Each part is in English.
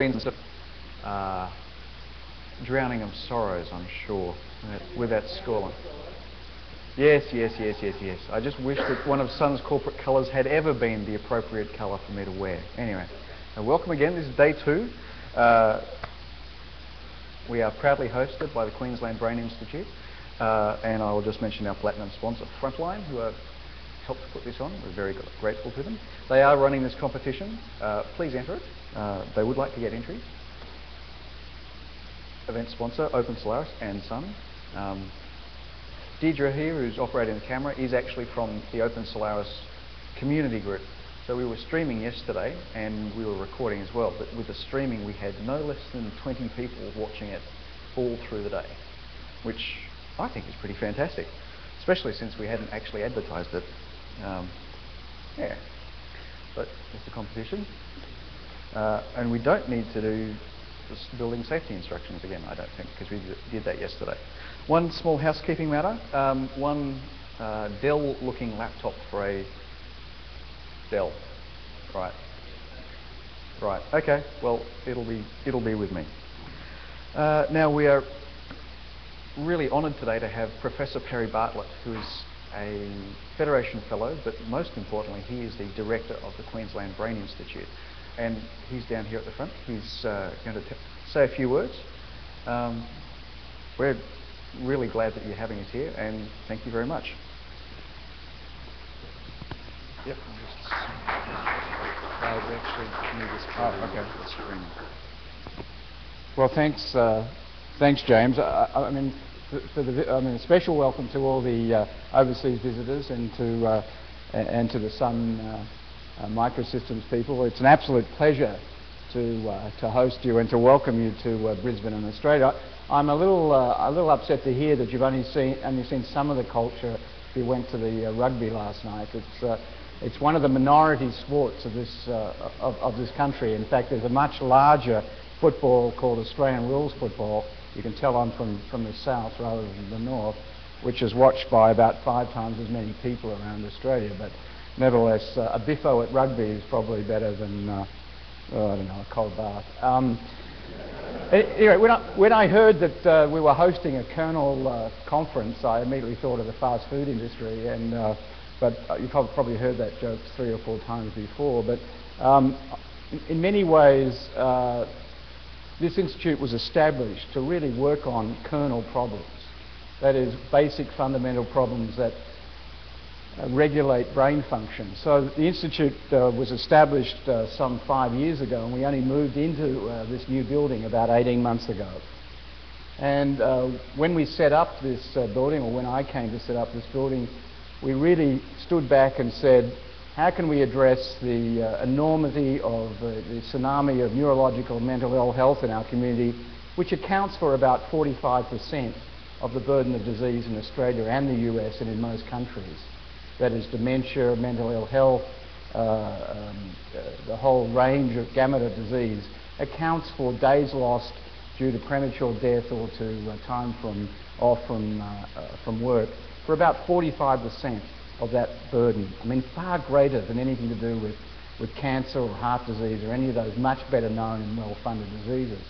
Queens uh, drowning of sorrows, I'm sure, with that scoreline. Yes, yes, yes, yes, yes. I just wish that one of Sun's corporate colours had ever been the appropriate colour for me to wear. Anyway, welcome again. This is day two. Uh, we are proudly hosted by the Queensland Brain Institute, uh, and I will just mention our platinum sponsor, Frontline, who have helped put this on. We're very grateful to them. They are running this competition. Uh, please enter it. Uh, they would like to get entries. Event sponsor, Open Solaris and Sun. Um, Deirdre here, who's operating the camera, is actually from the Open Solaris community group. So we were streaming yesterday and we were recording as well, but with the streaming we had no less than 20 people watching it all through the day, which I think is pretty fantastic, especially since we hadn't actually advertised it. Um, yeah, but it's a competition. Uh, and we don't need to do building safety instructions again, I don't think, because we did that yesterday. One small housekeeping matter, um, one uh, Dell-looking laptop for a Dell. Right. Right. Okay. Well, it'll be it'll be with me. Uh, now we are really honoured today to have Professor Perry Bartlett, who is a Federation Fellow, but most importantly, he is the director of the Queensland Brain Institute, and he's down here at the front. He's uh, going to say a few words. Um, we're really glad that you're having us here, and thank you very much. Yep. Uh, we actually need this oh, okay. the screen. Well, thanks, uh, thanks, James. I, I mean, for, for, the, I mean, a special welcome to all the uh, overseas visitors and to uh, and to the Sun uh, Microsystems people. It's an absolute pleasure to uh, to host you and to welcome you to uh, Brisbane and Australia. I'm a little uh, a little upset to hear that you've only seen only seen some of the culture. If you went to the uh, rugby last night, it's uh, it's one of the minority sports of this of, of this country. In fact, there's a much larger football called Australian rules football. You can tell I'm from from the south rather than the north, which is watched by about five times as many people around Australia. But nevertheless, uh, a biffo at rugby is probably better than, uh, oh, I don't know, a cold bath. Um, anyway, when I, when I, heard that uh, we were hosting a Kernel uh, conference, I immediately thought of the fast food industry, and uh, but uh, you've probably heard that joke three or four times before. But um, in, many ways, this institute was established to really work on kernel problems. That is, basic fundamental problems that regulate brain function. So the Institute uh, was established uh, some five years ago and we only moved into uh, this new building about 18 months ago. And uh, when we set up this uh, building, or when I came to set up this building, we really stood back and said, how can we address the enormity of the tsunami of neurological and mental ill health in our community, which accounts for about 45% of the burden of disease in Australia and the US and in most countries that is dementia, mental ill health, uh, um, uh, the whole range of gamut of disease, accounts for days lost due to premature death or to uh, time from off from, uh, uh, from work for about 45% of that burden. I mean, far greater than anything to do with, with cancer or heart disease or any of those much better known and well-funded diseases.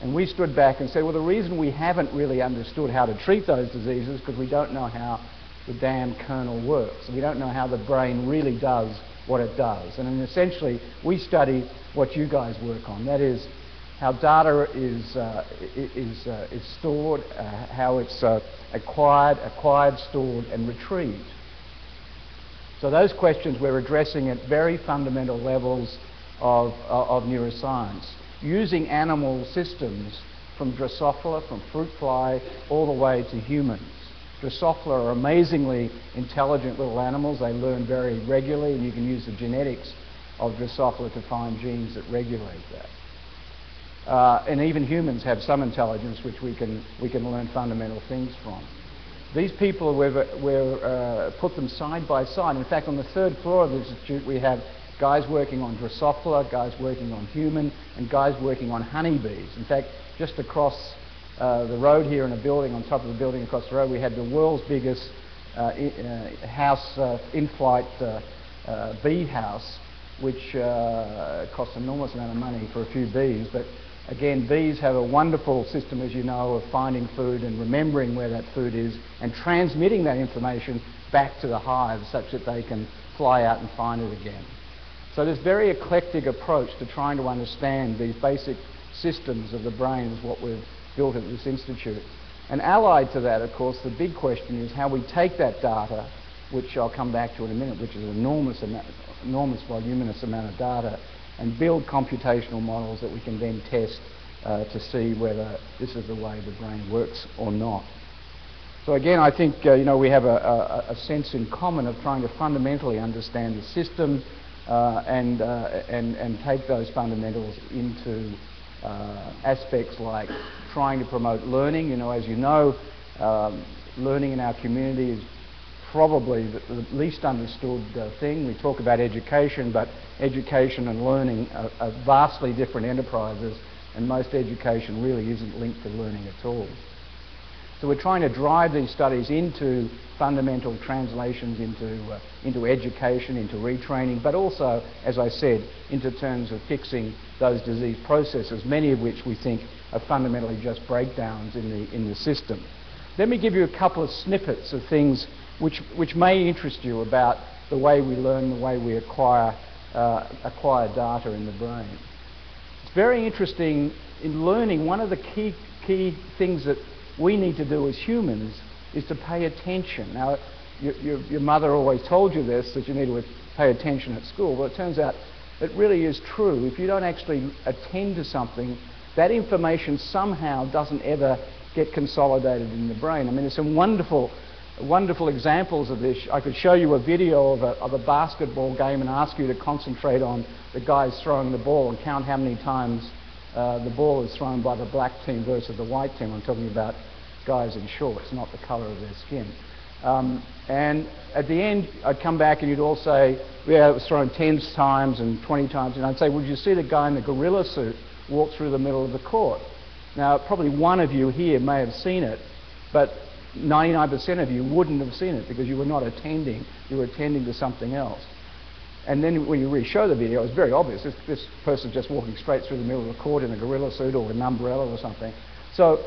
And we stood back and said, well, the reason we haven't really understood how to treat those diseases is because we don't know how the damn kernel works. We don't know how the brain really does what it does. And essentially, we study what you guys work on. That is, how data is, uh, is, uh, is stored, uh, how it's uh, acquired, acquired, stored, and retrieved. So those questions we're addressing at very fundamental levels of, uh, of neuroscience, using animal systems from Drosophila, from fruit fly, all the way to humans. Drosophila are amazingly intelligent little animals. They learn very regularly, and you can use the genetics of Drosophila to find genes that regulate that. Uh, and even humans have some intelligence which we can, we can learn fundamental things from. These people, we've, we've uh, put them side by side. In fact, on the third floor of the institute, we have guys working on Drosophila, guys working on human, and guys working on honeybees. In fact, just across uh, the road here in a building, on top of the building across the road, we had the world's biggest uh, uh house, uh, in-flight bee house. which costs an enormous amount of money for a few bees. But again, bees have a wonderful system, as you know, of finding food and remembering where that food is and transmitting that information back to the hive such that they can fly out and find it again. So this very eclectic approach to trying to understand these basic systems of the brain is what we've built at this institute. And allied to that, of course, the big question is how we take that data, which I'll come back to in a minute, which is an enormous, amount, enormous voluminous amount of data, and build computational models that we can then test uh, to see whether this is the way the brain works or not. So again, I think uh, you know we have a, a, a, sense in common of trying to fundamentally understand the system uh, and, uh, and, and take those fundamentals into uh, aspects like trying to promote learning. You know, as you know, um, learning in our community is probably the, the least understood uh, thing. We talk about education, but education and learning are, are, vastly different enterprises, and most education really isn't linked to learning at all. So we're trying to drive these studies into fundamental translations into, uh, into education, into retraining, but also, as I said, into terms of fixing those disease processes, many of which we think are fundamentally just breakdowns in the, in the system. Let me give you a couple of snippets of things which, which may interest you about the way we learn, the way we acquire, uh, acquire data in the brain. It's very interesting in learning, one of the key, key things that we need to do as humans is to pay attention. Now, your, your, your, mother always told you this, that you need to pay attention at school. Well, it turns out it really is true. If you don't actually attend to something, that information somehow doesn't ever get consolidated in the brain. I mean, there's some wonderful, wonderful examples of this. I could show you a video of a, of a basketball game and ask you to concentrate on the guys throwing the ball and count how many times uh, the ball is thrown by the black team versus the white team. I'm talking about guys in shorts, not the colour of their skin. Um, and at the end, I'd come back and you'd all say, yeah, it was thrown 10 times and 20 times. And I'd say, did you see the guy in the gorilla suit walk through the middle of the court? Now, probably one of you here may have seen it, but 99% of you wouldn't have seen it because you were not attending. You were attending to something else. And then when you re-show the video, it's very obvious. This, this person's just walking straight through the middle of the court in a gorilla suit or an umbrella or something. So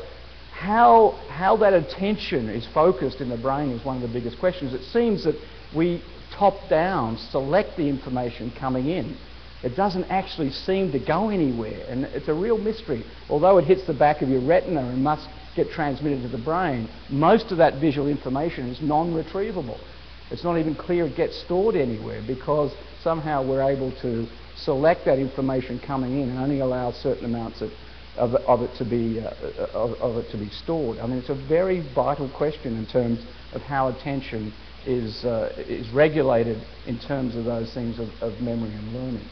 how, how that attention is focused in the brain is one of the biggest questions. It seems that we top down select the information coming in. It doesn't actually seem to go anywhere, and it's a real mystery. Although it hits the back of your retina and must get transmitted to the brain, most of that visual information is non-retrievable. It's not even clear it gets stored anywhere because somehow we're able to select that information coming in and only allow certain amounts of, of, of it to be uh, of, of, it to be stored. I mean, it's a very vital question in terms of how attention is uh, is regulated in terms of those things of, of, memory and learning.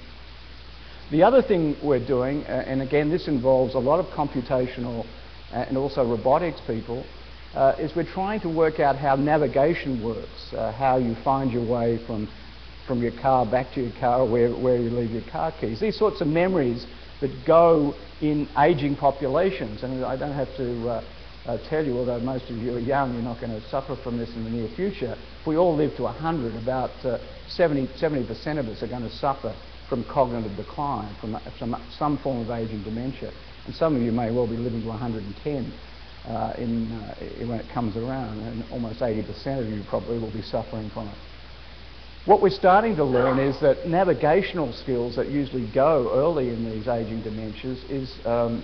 The other thing we're doing, uh, and again, this involves a lot of computational uh, and also robotics people, uh, is we're trying to work out how navigation works, uh, how you find your way from from your car back to your car, where, where you leave your car keys. These sorts of memories that go in aging populations. And I don't have to uh, uh, tell you, although most of you are young, you're not going to suffer from this in the near future. If we all live to 100, about uh, 70, 70% of us are going to suffer from cognitive decline, from, from some form of aging dementia. And some of you may well be living to 110 uh, in, uh, when it comes around, and almost 80% of you probably will be suffering from it. What we're starting to learn is that navigational skills that usually go early in these aging dementias is um,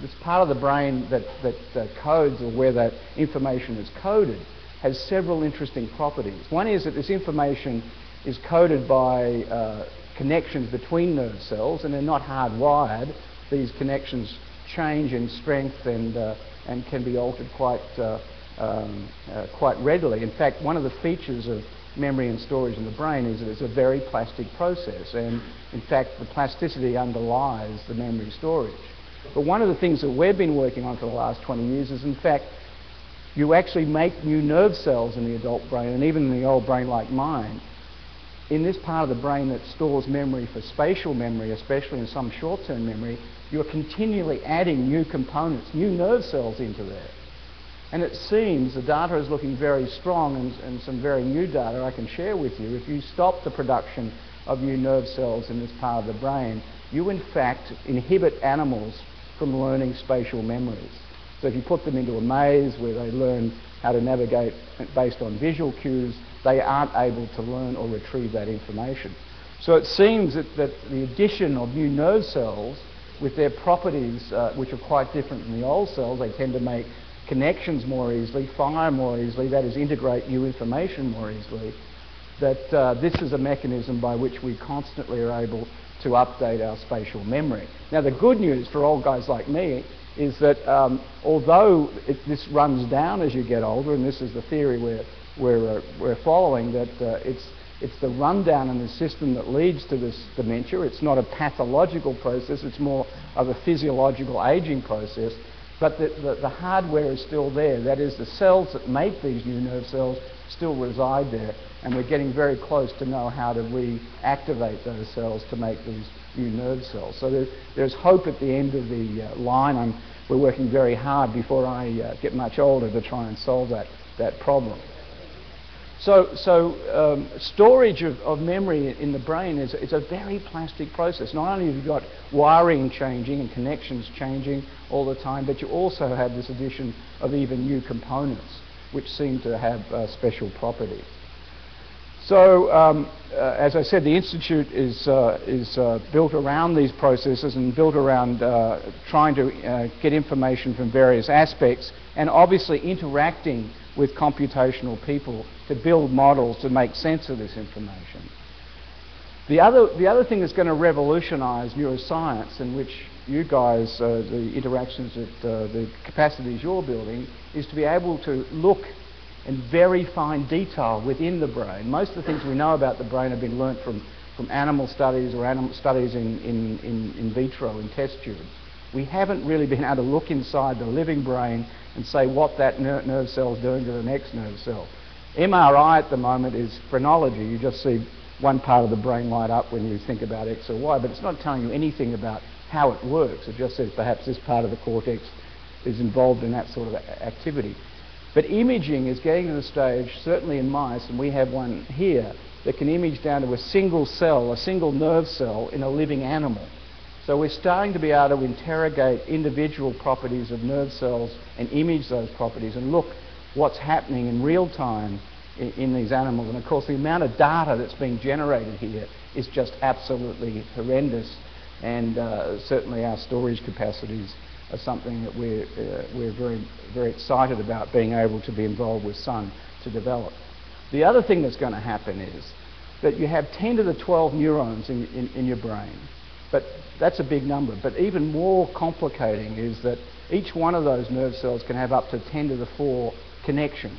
this part of the brain that, that uh, codes or where that information is coded has several interesting properties. One is that this information is coded by uh, connections between nerve cells and they're not hardwired. These connections change in strength and, uh, and can be altered quite, uh, um, uh, quite readily. In fact, one of the features of memory and storage in the brain is that it's a very plastic process. And in fact, the plasticity underlies the memory storage. But one of the things that we've been working on for the last 20 years is, in fact, you actually make new nerve cells in the adult brain, and even in the old brain like mine, in this part of the brain that stores memory for spatial memory, especially in some short-term memory, you're continually adding new components, new nerve cells into there. And it seems the data is looking very strong and, and, some very new data I can share with you. If you stop the production of new nerve cells in this part of the brain, you in fact inhibit animals from learning spatial memories. So if you put them into a maze where they learn how to navigate based on visual cues, they aren't able to learn or retrieve that information. So it seems that, that the addition of new nerve cells with their properties, uh, which are quite different from the old cells, they tend to make connections more easily, fire more easily, that is, integrate new information more easily, that uh, this is a mechanism by which we constantly are able to update our spatial memory. Now, the good news for old guys like me is that um, although it, this runs down as you get older, and this is the theory we're, we're, uh, we're following, that uh, it's, it's the rundown in the system that leads to this dementia. It's not a pathological process, it's more of a physiological aging process. But the, the, the, hardware is still there. That is, the cells that make these new nerve cells still reside there. And we're getting very close to know how to reactivate those cells to make these new nerve cells. So there, there's hope at the end of the uh, line. I'm, we're working very hard before I uh, get much older to try and solve that, that problem. So, so um, storage of, of, memory in the brain is, is, a very plastic process. Not only have you got wiring changing and connections changing all the time, but you also have this addition of even new components which seem to have uh, special properties. So, um, uh, as I said, the Institute is, uh, is uh, built around these processes and built around uh, trying to uh, get information from various aspects and obviously interacting with computational people to build models to make sense of this information. The other, the other thing that's going to revolutionize neuroscience, in which you guys, uh, the interactions uh, the capacities you're building, is to be able to look in very fine detail within the brain. Most of the things we know about the brain have been learnt from, from animal studies or animal studies in, in, in, in vitro, in test tubes. We haven't really been able to look inside the living brain and say what that ner nerve cell is doing to the next nerve cell. MRI at the moment is phrenology. You just see one part of the brain light up when you think about X or Y, but it's not telling you anything about how it works. It just says perhaps this part of the cortex is involved in that sort of activity. But imaging is getting to the stage, certainly in mice, and we have one here, that can image down to a single cell, a single nerve cell in a living animal. So we're starting to be able to interrogate individual properties of nerve cells and image those properties and look what's happening in real time in, in, these animals. And of course, the amount of data that's being generated here is just absolutely horrendous. And uh, certainly our storage capacities are something that we're, uh, we're very, very excited about being able to be involved with Sun to develop. The other thing that's going to happen is that you have 10 to the 12 neurons in, in, in your brain. But that's a big number. But even more complicating is that each one of those nerve cells can have up to 10 to the 4 connections.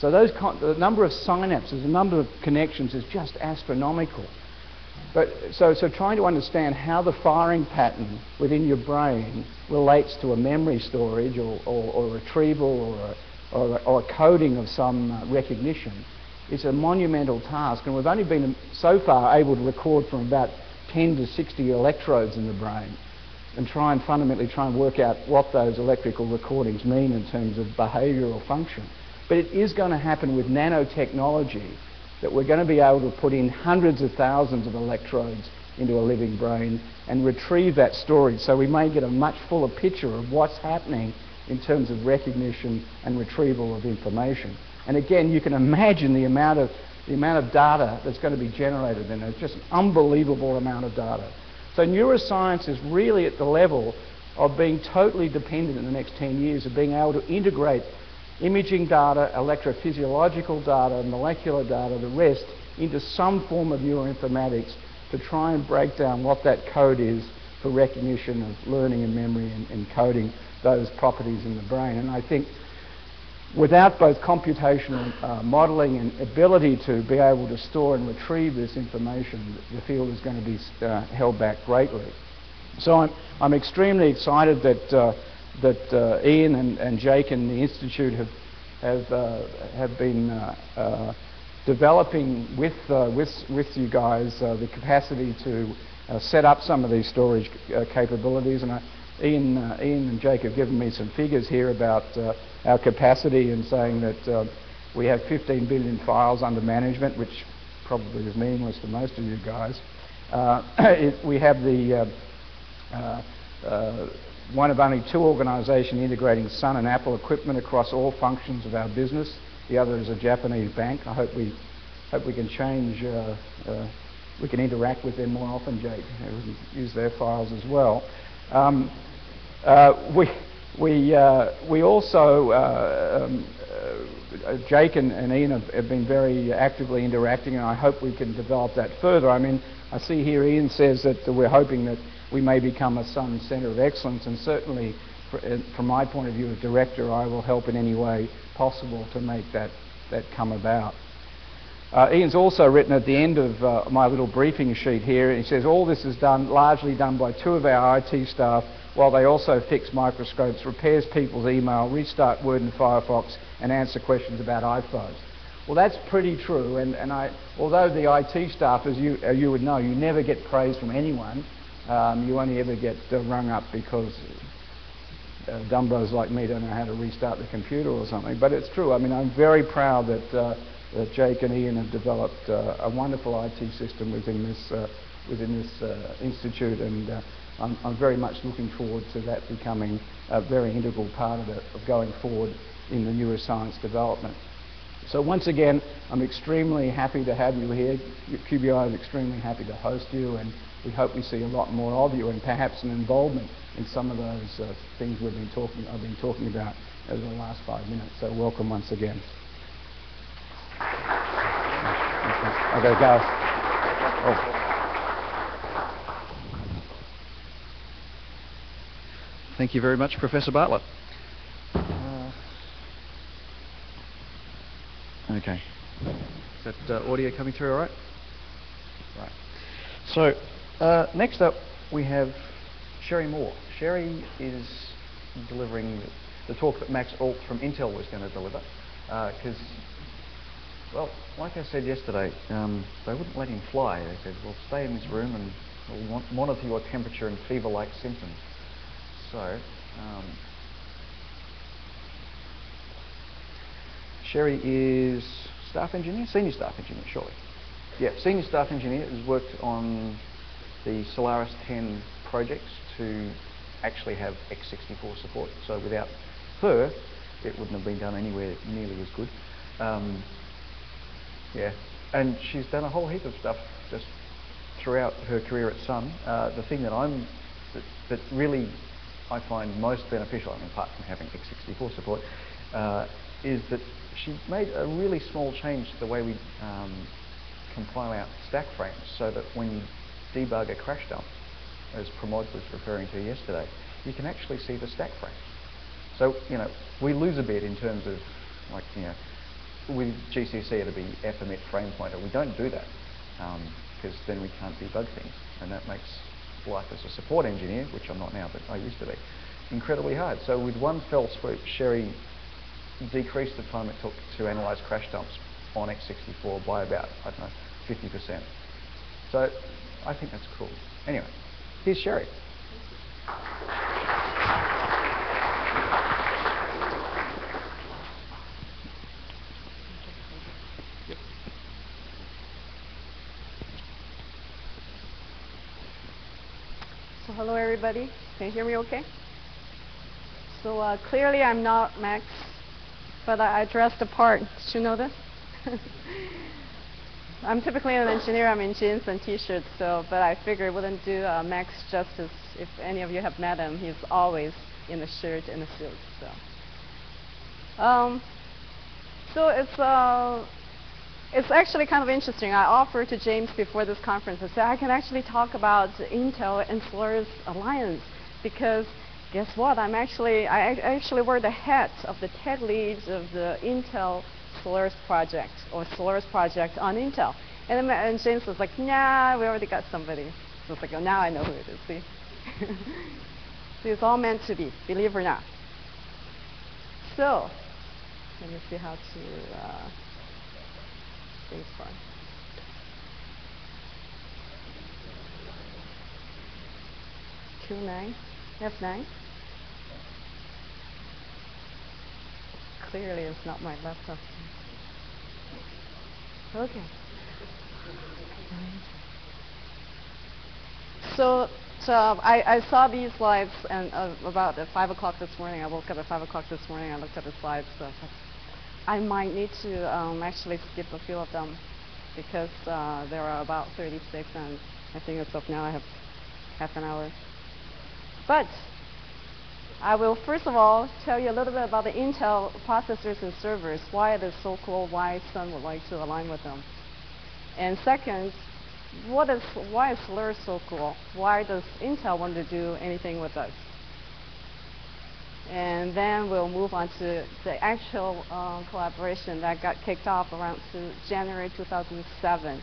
So those the number of synapses, the number of connections is just astronomical. But so, so trying to understand how the firing pattern within your brain relates to a memory storage or, or, or retrieval or a, or, or coding of some uh, recognition is a monumental task. And we've only been so far able to record from about 10 to 60 electrodes in the brain and try and fundamentally try and work out what those electrical recordings mean in terms of behavioural function. But it is going to happen with nanotechnology that we're going to be able to put in hundreds of thousands of electrodes into a living brain and retrieve that storage so we may get a much fuller picture of what's happening in terms of recognition and retrieval of information. And again, you can imagine the amount of the amount of data that's going to be generated then. It's just an unbelievable amount of data. So neuroscience is really at the level of being totally dependent in the next 10 years of being able to integrate imaging data, electrophysiological data, molecular data, the rest, into some form of neuroinformatics to try and break down what that code is for recognition of learning and memory and, and coding those properties in the brain. And I think without both computational uh, modeling and ability to be able to store and retrieve this information, the field is going to be uh, held back greatly. So I'm, I'm extremely excited that, uh, that uh, Ian and, and, Jake and the Institute have, have, uh, have been uh, developing with, with, with you guys the capacity to set up some of these storage capabilities. And I, Ian, Ian and Jake have given me some figures here about our capacity and saying that uh, we have 15 billion files under management, which probably is meaningless to most of you guys. Uh, it, we have the uh, uh, uh, one of only two organisations integrating Sun and Apple equipment across all functions of our business. The other is a Japanese bank. I hope we hope we can change. Uh, uh, we can interact with them more often, Jake. We can use their files as well. Um, we we, uh, we also, uh, um, uh, Jake and, and Ian have, have, been very actively interacting, and I hope we can develop that further. I mean, I see here Ian says that we're hoping that we may become a Sun Centre of Excellence, and certainly, uh, from my point of view as director, I will help in any way possible to make that, that come about. Uh, Ian's also written at the end of uh, my little briefing sheet here, and he says all this is done largely done by two of our IT staff while they also fix microscopes, repairs people's email, restart Word and Firefox, and answer questions about iPhones. Well, that's pretty true, and, and I, although the IT staff, as you, uh, you would know, you never get praise from anyone. Um, you only ever get uh, rung up because uh, dumbos like me don't know how to restart the computer or something. But it's true. I mean, I'm very proud that, uh, that Jake and Ian have developed uh, a wonderful IT system within this, uh, within this uh, institute, and I'm, I'm, very much looking forward to that becoming a very integral part of, it, of going forward in the neuroscience development. So once again, I'm extremely happy to have you here. QBI is extremely happy to host you, and we hope we see a lot more of you, and perhaps an involvement in some of those uh, things we've been talking, I've been talking about over the last five minutes. So welcome once again. Okay, go. Oh. Thank you very much, Professor Bartlett. Uh, okay. Is that uh, audio coming through all right? Right. So, uh, next up we have Sherry Moore. Sherry is delivering the talk that Max Alt from Intel was going to deliver. Because, uh, well, like I said yesterday, um, they wouldn't let him fly. They said, well, stay in this room and we'll monitor your temperature and fever-like symptoms. So, um, Sherry is staff engineer, senior staff engineer, surely. Yeah, senior staff engineer has worked on the Solaris 10 projects to actually have x64 support. So without her, it wouldn't have been done anywhere nearly as good. Um, yeah, and she's done a whole heap of stuff just throughout her career at Sun. Uh, the thing that I'm that, that really I find most beneficial, I mean, apart from having x64 support, uh, is that she made a really small change to the way we um, compile out stack frames so that when you debug a crash dump, as Pramod was referring to yesterday, you can actually see the stack frame. So, you know, we lose a bit in terms of, like, you know, with GCC it'll be f-omit frame pointer. We don't do that because um, then we can't debug things, and that makes life as a support engineer, which I'm not now, but I used to be, incredibly hard. So with one fell swoop, Sherry decreased the time it took to analyze crash dumps on x64 by about, I don't know, 50%. So I think that's cool. Anyway, here's Sherry. So hello everybody. Can you hear me okay? So uh, clearly I'm not Max, but I, I dressed the part. Did you know this? I'm typically an engineer. I'm in jeans and t-shirts, so but I figured it wouldn't do uh, Max justice if any of you have met him. He's always in a shirt and a suit. So, um, so it's uh, it's actually kind of interesting. I offered to James before this conference, I said I can actually talk about Intel and Solaris alliance because guess what? I'm actually, I actually wear the hat of the tech leads of the Intel Solaris project or Solaris project on Intel. And, and James was like, nah, we already got somebody. So it's like, oh, now I know who it is, see? see, it's all meant to be, believe it or not. So, let me see how to, uh, space bar. Two nine, F nine. Clearly, it's not my laptop. Okay. So, so I, I saw these slides and uh, about at 5 o'clock this morning. I woke up at 5 o'clock this morning. I looked at the slides. So I might need to um, actually skip a few of them because uh, there are about 36 and I think it's up now I have half an hour. But I will first of all tell you a little bit about the Intel processors and servers, why it is so cool, why Sun would like to align with them. And second, what is, why is Solaris so cool? Why does Intel want to do anything with us? And then we'll move on to the actual uh, collaboration that got kicked off around January 2007.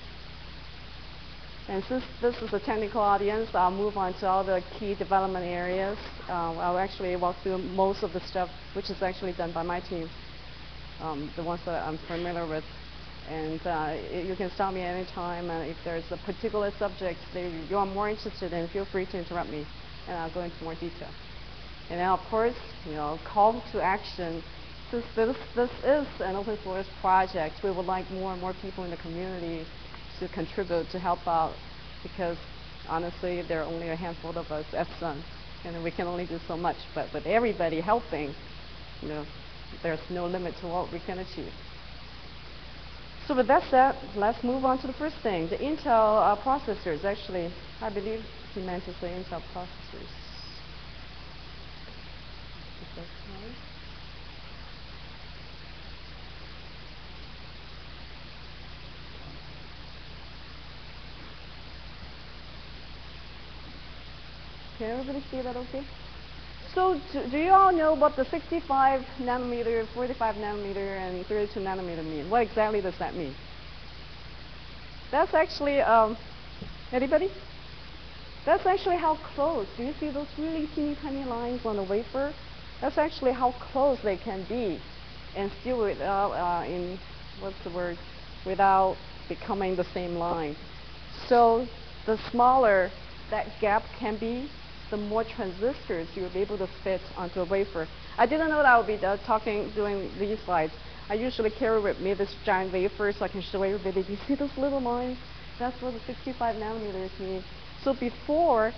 And since this is a technical audience, I'll move on to all the key development areas. Uh, I'll actually walk through most of the stuff which is actually done by my team, um, the ones that I'm familiar with. And uh, you can stop me anytime. And if there's a particular subject that you're more interested in, feel free to interrupt me, and I'll go into more detail. And then, of course, you know, call to action. Since this, this is an open source project, we would like more and more people in the community to contribute to help out because honestly, there are only a handful of us at Sun, and we can only do so much. But with everybody helping, you know, there's no limit to what we can achieve. So with that said, let's move on to the first thing, the Intel uh, processors. Actually, I believe he meant to say Intel processors. Can everybody see that okay? So do, do, you all know what the 65 nanometer, 45 nanometer, and 32 nanometer mean? What exactly does that mean? That's actually, um, anybody? That's actually how close. Do you see those really teeny tiny lines on the wafer? That's actually how close they can be, and still without, uh, in what's the word, without becoming the same line. So the smaller that gap can be, the more transistors you'll be able to fit onto a wafer. I didn't know that I would be talking, doing these slides. I usually carry with me this giant wafer so I can show everybody, you see those little lines? That's what the 65 nanometers mean. So before,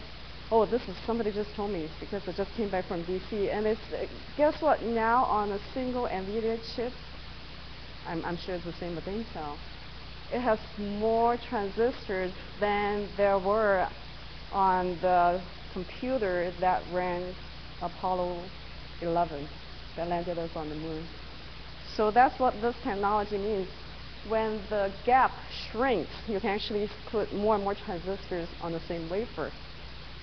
oh, this is, somebody just told me because I just came back from DC, and it's, uh, guess what, now on a single NVIDIA chip, I'm, I'm sure it's the same with Intel, it has more transistors than there were on the computer that ran Apollo 11 that landed us on the moon. So that's what this technology means. When the gap shrinks, you can actually put more and more transistors on the same wafer.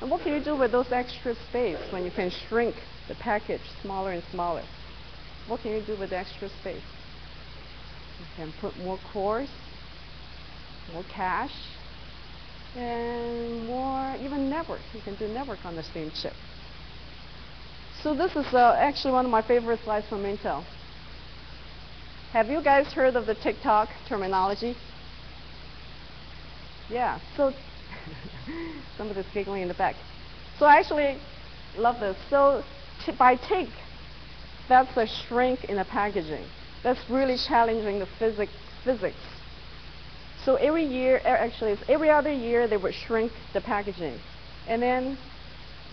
And what can you do with those extra space when you can shrink the package smaller and smaller? What can you do with extra space? You can put more cores, more cache, and more even network. You can do network on the same chip. So this is uh, actually one of my favorite slides from Intel. Have you guys heard of the tick-tock terminology? Yeah, so somebody's giggling in the back. So I actually love this. So by tick, that's a shrink in the packaging. That's really challenging the physics, physics so every year, er, actually, every other year, they would shrink the packaging. And then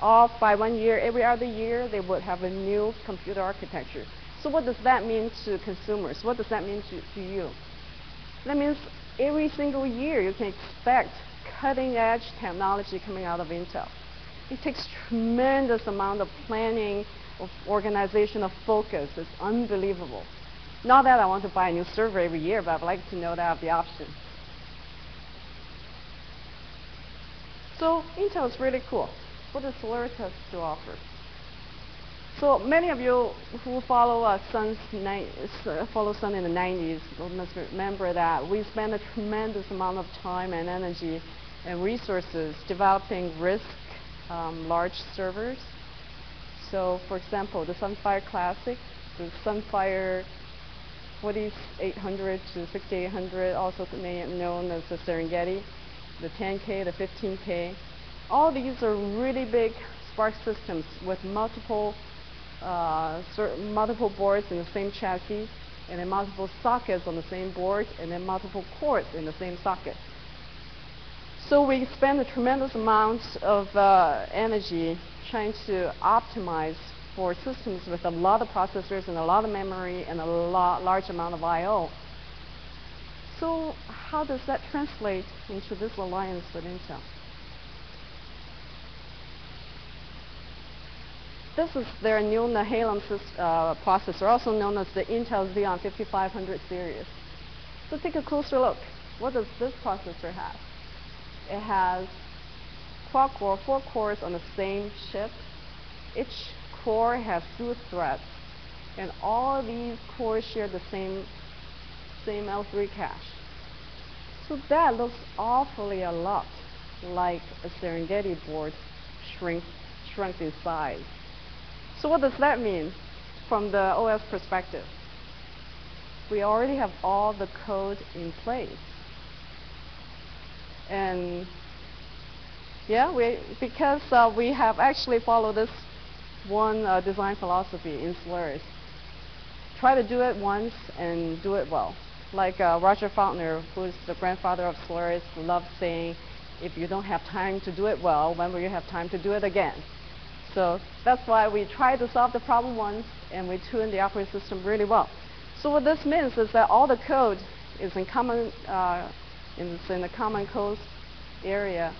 off by one year, every other year, they would have a new computer architecture. So what does that mean to consumers? What does that mean to, to you? That means every single year, you can expect cutting-edge technology coming out of Intel. It takes tremendous amount of planning, of organization, of focus. It's unbelievable. Not that I want to buy a new server every year, but I'd like to know that I have the option. So Intel is really cool. What does Solaris have to offer? So many of you who follow uh, Sun's uh, follow Sun in the 90s must remember that we spent a tremendous amount of time and energy and resources developing RISC um, large servers. So for example, the Sunfire Classic, the Sunfire 4800 to 6800, also known as the Serengeti, the 10K, the 15K. All these are really big SPARC systems with multiple uh, multiple boards in the same chassis, and then multiple sockets on the same board, and then multiple ports in the same socket. So we spend a tremendous amount of uh, energy trying to optimize for systems with a lot of processors and a lot of memory and a lot, large amount of I.O. So how does that translate into this alliance with Intel? This is their new Nehalem uh, processor, also known as the Intel Xeon 5500 series. So take a closer look. What does this processor have? It has quad-core, four cores on the same chip. Each core has two threads, and all these cores share the same, same L3 cache. So that looks awfully a lot like a Serengeti board shrink, shrunk in size. So what does that mean from the OS perspective? We already have all the code in place. And yeah, we, because uh, we have actually followed this one uh, design philosophy in Solaris. Try to do it once and do it well. Like uh, Roger Faulkner, who's the grandfather of Solaris, loved saying, if you don't have time to do it well, when will you have time to do it again? So that's why we try to solve the problem once and we tune the operating system really well. So what this means is that all the code is in common, uh, in, in the common code area.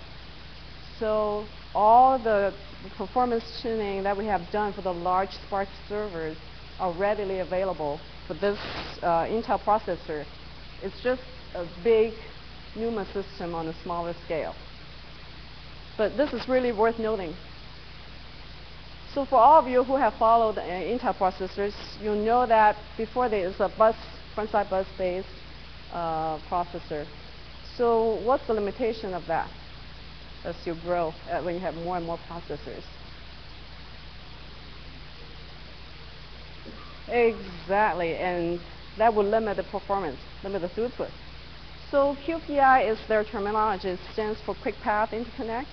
So all the performance tuning that we have done for the large SPARC servers are readily available for this uh, Intel processor. It's just a big NUMA system on a smaller scale. But this is really worth noting so for all of you who have followed uh, Intel processors, you know that before there is a bus, front-side bus-based uh, processor. So what's the limitation of that as you grow, uh, when you have more and more processors? Exactly, and that would limit the performance, limit the throughput. So QPI is their terminology. It stands for Quick Path Interconnect.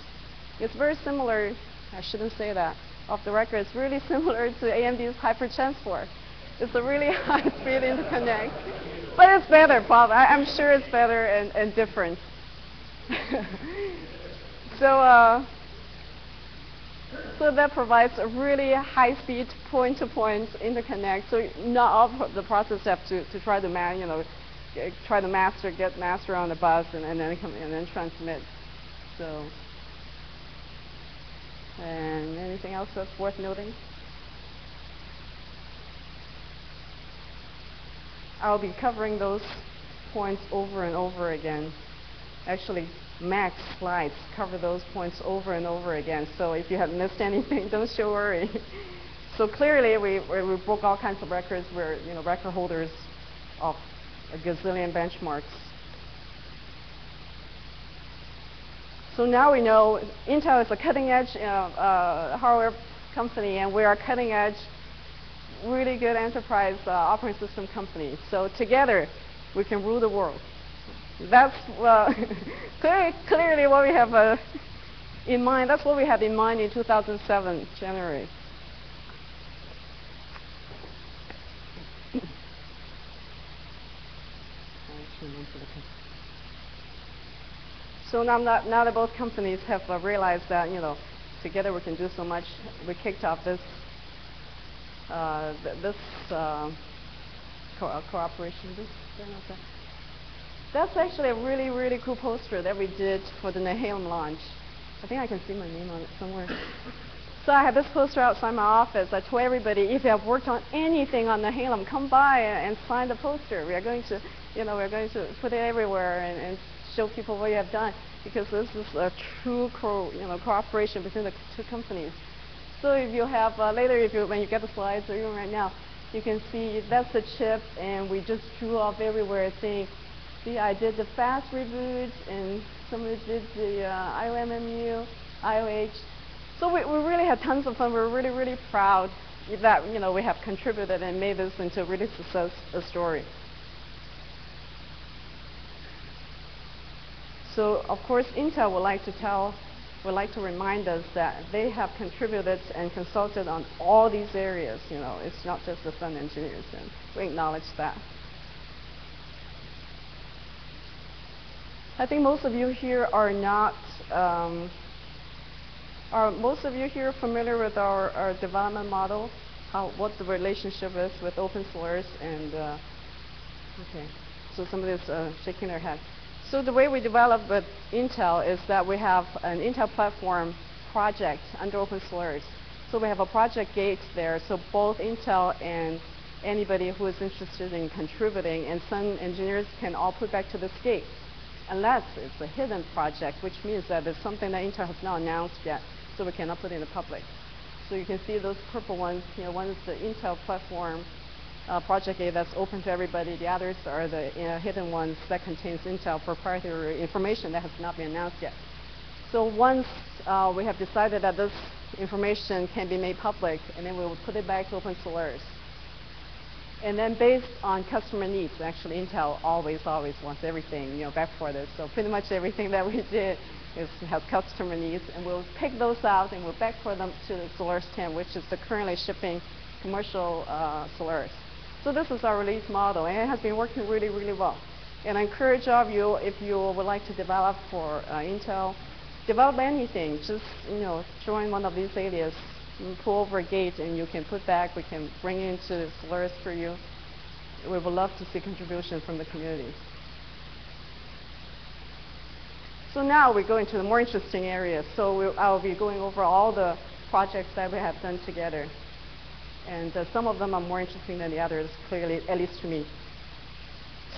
It's very similar, I shouldn't say that, off the record is really similar to AMD's HyperTransport. It's a really high-speed interconnect. But it's better, Bob. I, am sure it's better and, and different. so, uh, so that provides a really high-speed point-to-point interconnect. So not all the process have to, to try to you know, try to master, get master on the bus, and, and then come and then transmit. So. And anything else that's worth noting? I'll be covering those points over and over again. Actually, Max slides cover those points over and over again. So if you have missed anything, don't you worry. so clearly, we, we broke all kinds of records. We're you know record holders of a gazillion benchmarks. So now we know Intel is a cutting edge uh, uh, hardware company and we are cutting edge, really good enterprise uh, operating system company. So together we can rule the world. That's clearly, clearly what we have uh, in mind. That's what we had in mind in 2007, January. So now, now that both companies have uh, realized that, you know, together we can do so much, we kicked off this uh, th this uh, co uh, cooperation. This, that's actually a really, really cool poster that we did for the Nehalem launch. I think I can see my name on it somewhere. so I had this poster outside my office. I told everybody, if you have worked on anything on Nehalem, come by and, and sign the poster. We are going to, you know, we're going to put it everywhere and, and show people what you have done because this is a true co you know, cooperation between the two companies. So if you have, uh, later if you, when you get the slides or even right now, you can see that's the chip and we just drew off everywhere saying, see I did the fast reboot and some somebody did the uh, IOMMU, IOH. So we, we really had tons of fun. We're really, really proud that you know we have contributed and made this into a really success a story. So of course, Intel would like to tell, would like to remind us that they have contributed and consulted on all these areas. You know, it's not just the front engineers, and we acknowledge that. I think most of you here are not, um, are most of you here familiar with our, our development model? How, what the relationship is with open source and, uh, okay, so somebody's uh, shaking their head. So the way we develop with Intel is that we have an Intel platform project under open source. So we have a project gate there, so both Intel and anybody who is interested in contributing and some engineers can all put back to this gate. Unless it's a hidden project, which means that it's something that Intel has not announced yet, so we cannot put it in the public. So you can see those purple ones, you know, one is the Intel platform uh, project A that's open to everybody. The others are the uh, hidden ones that contains Intel proprietary information that has not been announced yet. So once uh, we have decided that this information can be made public, and then we will put it back to open source. And then based on customer needs, actually Intel always, always wants everything, you know, back for this. So pretty much everything that we did is has customer needs, and we'll pick those out and we'll backport them to the Solaris 10, which is the currently shipping commercial uh, Solaris. So this is our release model, and it has been working really, really well. And I encourage all of you, if you would like to develop for uh, Intel, develop anything, just you know, join one of these alias, pull over a gate, and you can put back. We can bring into the Solaris for you. We would love to see contribution from the community. So now we go into the more interesting areas. So I'll be going over all the projects that we have done together and uh, some of them are more interesting than the others, clearly, at least to me.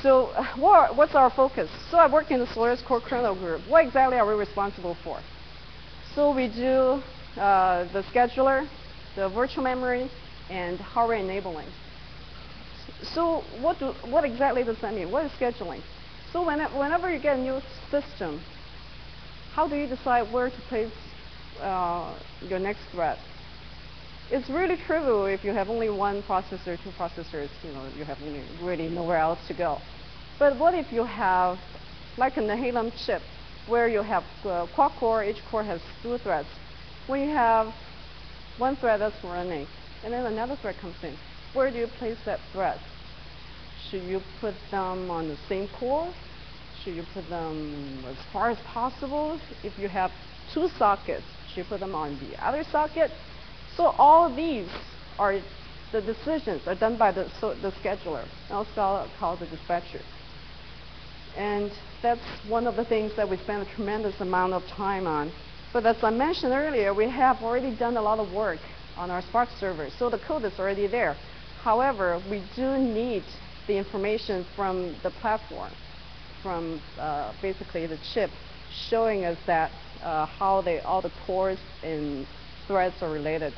So uh, what, what's our focus? So I work in the Solaris Core Kernel Group. What exactly are we responsible for? So we do uh, the scheduler, the virtual memory, and hardware enabling. So what, do, what exactly does that mean? What is scheduling? So when, whenever you get a new system, how do you decide where to place uh, your next thread? it's really trivial if you have only one processor, two processors, you know, you have really nowhere else to go. But what if you have, like in the Nehalem chip, where you have uh, quad core, each core has two threads. You have one thread that's running, and then another thread comes in, where do you place that thread? Should you put them on the same core? Should you put them as far as possible? If you have two sockets, should you put them on the other socket? So all these are the decisions are done by the, so the scheduler, also called the dispatcher. And that's one of the things that we spend a tremendous amount of time on. But as I mentioned earlier, we have already done a lot of work on our SPARC server, so the code is already there. However, we do need the information from the platform, from uh, basically the chip, showing us that uh, how they, all the cores and threads are related.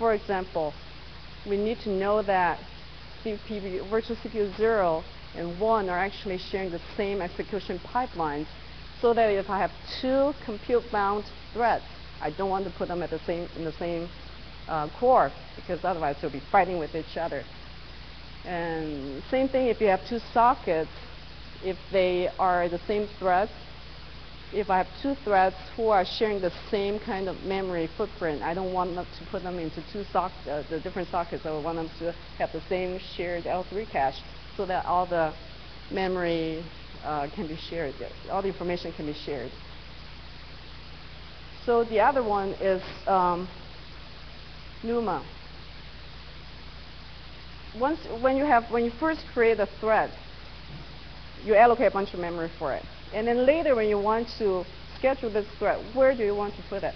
For example, we need to know that CPU, virtual CPU 0 and 1 are actually sharing the same execution pipelines so that if I have two compute-bound threads, I don't want to put them at the same, in the same uh, core because otherwise they'll be fighting with each other. And same thing if you have two sockets, if they are the same threads, if I have two threads who are sharing the same kind of memory footprint, I don't want to put them into two sock uh, the different sockets. I want them to have the same shared L3 cache so that all the memory uh, can be shared. All the information can be shared. So the other one is um, NUMA. Once, when you have, when you first create a thread, you allocate a bunch of memory for it. And then later when you want to schedule this thread, where do you want to put it?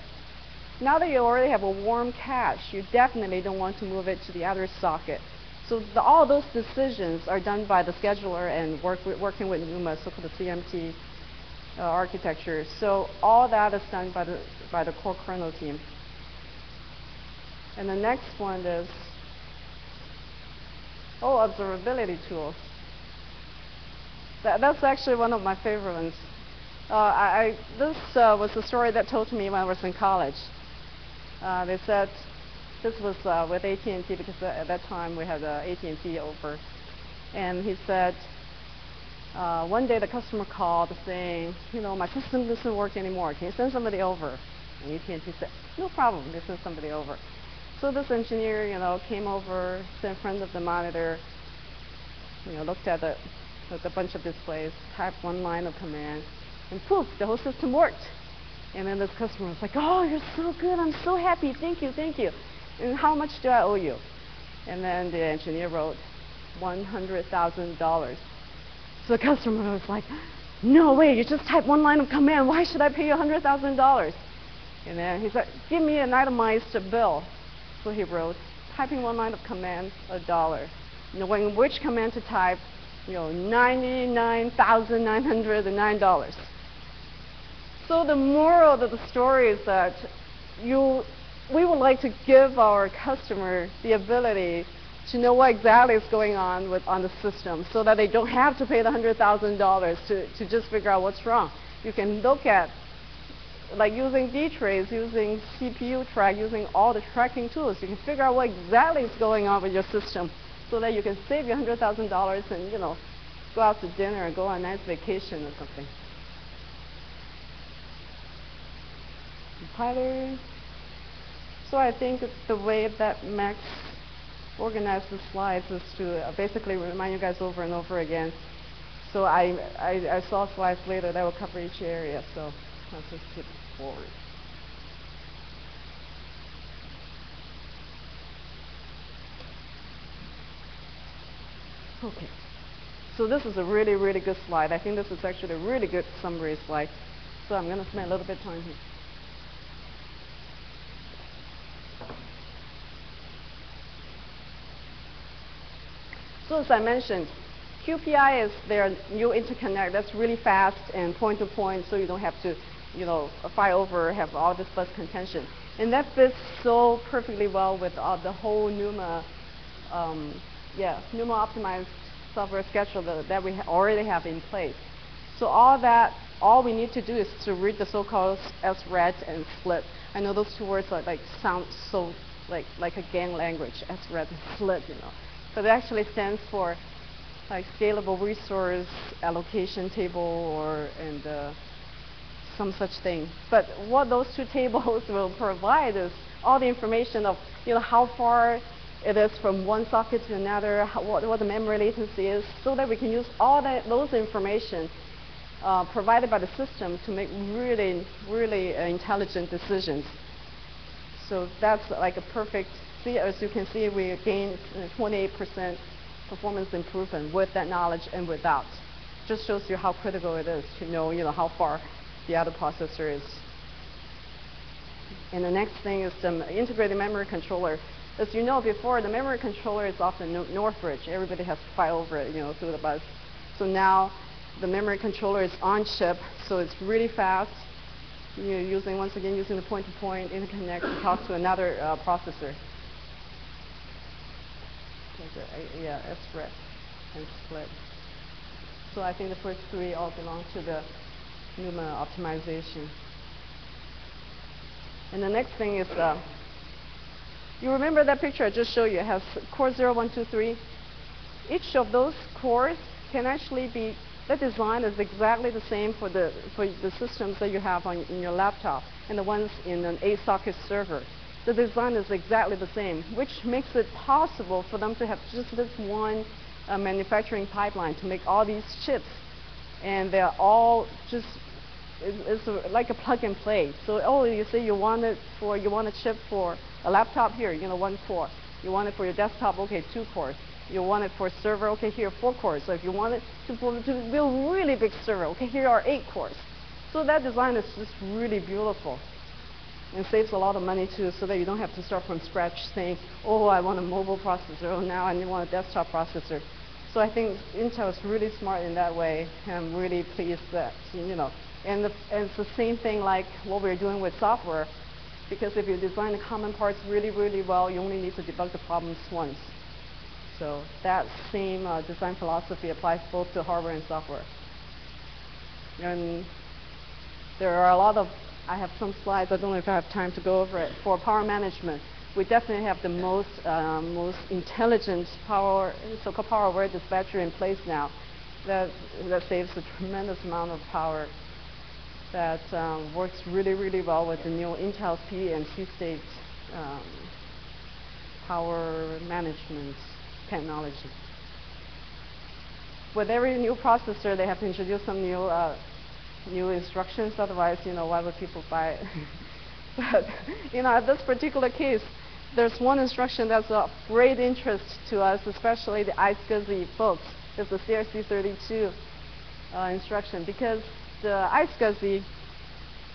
Now that you already have a warm cache, you definitely don't want to move it to the other socket. So the, all those decisions are done by the scheduler and work working with NUMA, so-called the CMT uh, architecture. So all that is done by the, by the core kernel team. And the next one is, oh, observability tools. That, that's actually one of my favorite ones. Uh, I, I, this uh, was a story that told to me when I was in college. Uh, they said this was uh, with AT&T because at that time we had uh, AT&T over, and he said uh, one day the customer called saying, you know, my system doesn't work anymore. Can you send somebody over? And AT&T said, no problem. They send somebody over. So this engineer, you know, came over, sat in front of the monitor, you know, looked at the with a bunch of displays, typed one line of command, And poof, the whole system worked. And then this customer was like, oh, you're so good. I'm so happy. Thank you, thank you. And how much do I owe you? And then the engineer wrote, $100,000. So the customer was like, no way, you just type one line of command. Why should I pay you $100,000? And then he said, give me an itemized bill. So he wrote, typing one line of command, a dollar. Knowing which command to type, you know, $99,909. So the moral of the story is that you, we would like to give our customer the ability to know what exactly is going on with on the system so that they don't have to pay the $100,000 to, to just figure out what's wrong. You can look at like using DTrace, using cputrack, using all the tracking tools, you can figure out what exactly is going on with your system so that you can save your $100,000 and, you know, go out to dinner or go on a nice vacation or something. Compiler. So I think the way that Max organized the slides is to uh, basically remind you guys over and over again. So I, I, I saw slides later that will cover each area. So Let's just skip forward. Okay. So this is a really, really good slide. I think this is actually a really good summary slide. So I'm going to spend a little bit of time here. So as I mentioned, QPI is their new interconnect that's really fast and point to point so you don't have to you know, fly over, have all this bus contention. And that fits so perfectly well with uh, the whole NUMA, um, yeah, NUMA optimized software scheduler that we ha already have in place. So all that, all we need to do is to read the so-called SRAT and SLIT. I know those two words are like sound so like like a gang language, SRAT and SLIT, you know. But it actually stands for like scalable resource allocation table or and uh, some such thing. But what those two tables will provide is all the information of you know how far it is from one socket to another, how, what, what the memory latency is, so that we can use all that those information uh, provided by the system to make really, really uh, intelligent decisions. So that's like a perfect, see, as you can see, we gained 28% performance improvement with that knowledge and without. Just shows you how critical it is to know, you know, how far the other processor is. And the next thing is the integrated memory controller. As you know before, the memory controller is often no Northbridge. Everybody has to fly over it, you know, through the bus. So now the memory controller is on chip, so it's really fast. You're using, once again, using the point-to-point -point interconnect to talk to another uh, processor. Yeah, SRAT and SLIT. So I think the first three all belong to the NUMA optimization. And the next thing is, uh, you remember that picture I just showed you? It has core 0, 1, 2, 3. Each of those cores can actually be, the design is exactly the same for the, for the systems that you have on in your laptop and the ones in an 8-socket server. The design is exactly the same, which makes it possible for them to have just this one uh, manufacturing pipeline to make all these chips. And they're all just it's, it's like a plug and play. So oh, you say you want it for you want a chip for a laptop here, you know, one core. You want it for your desktop, okay, two cores. You want it for server, okay, here four cores. So if you want it to, to build really big server, okay, here are eight cores. So that design is just really beautiful and saves a lot of money too so that you don't have to start from scratch saying, oh, I want a mobile processor, oh, now I want a desktop processor. So I think Intel is really smart in that way. I'm really pleased that, you know, and, the, and it's the same thing like what we're doing with software. Because if you design the common parts really, really well, you only need to debug the problems once. So that same uh, design philosophy applies both to hardware and software. And there are a lot of, I have some slides, I don't know if I have time to go over it. For power management, we definitely have the most, uh, most intelligent power, so-called power aware dispatcher in place now that, that saves a tremendous amount of power that um, works really, really well with the new Intel's C-state um, power management technology. With every new processor, they have to introduce some new uh, new instructions. Otherwise, you know, why would people buy it? but you know, at this particular case, there's one instruction that's of great interest to us, especially the iSCSI folks. It's the CRC32 uh, instruction because the iSCSI,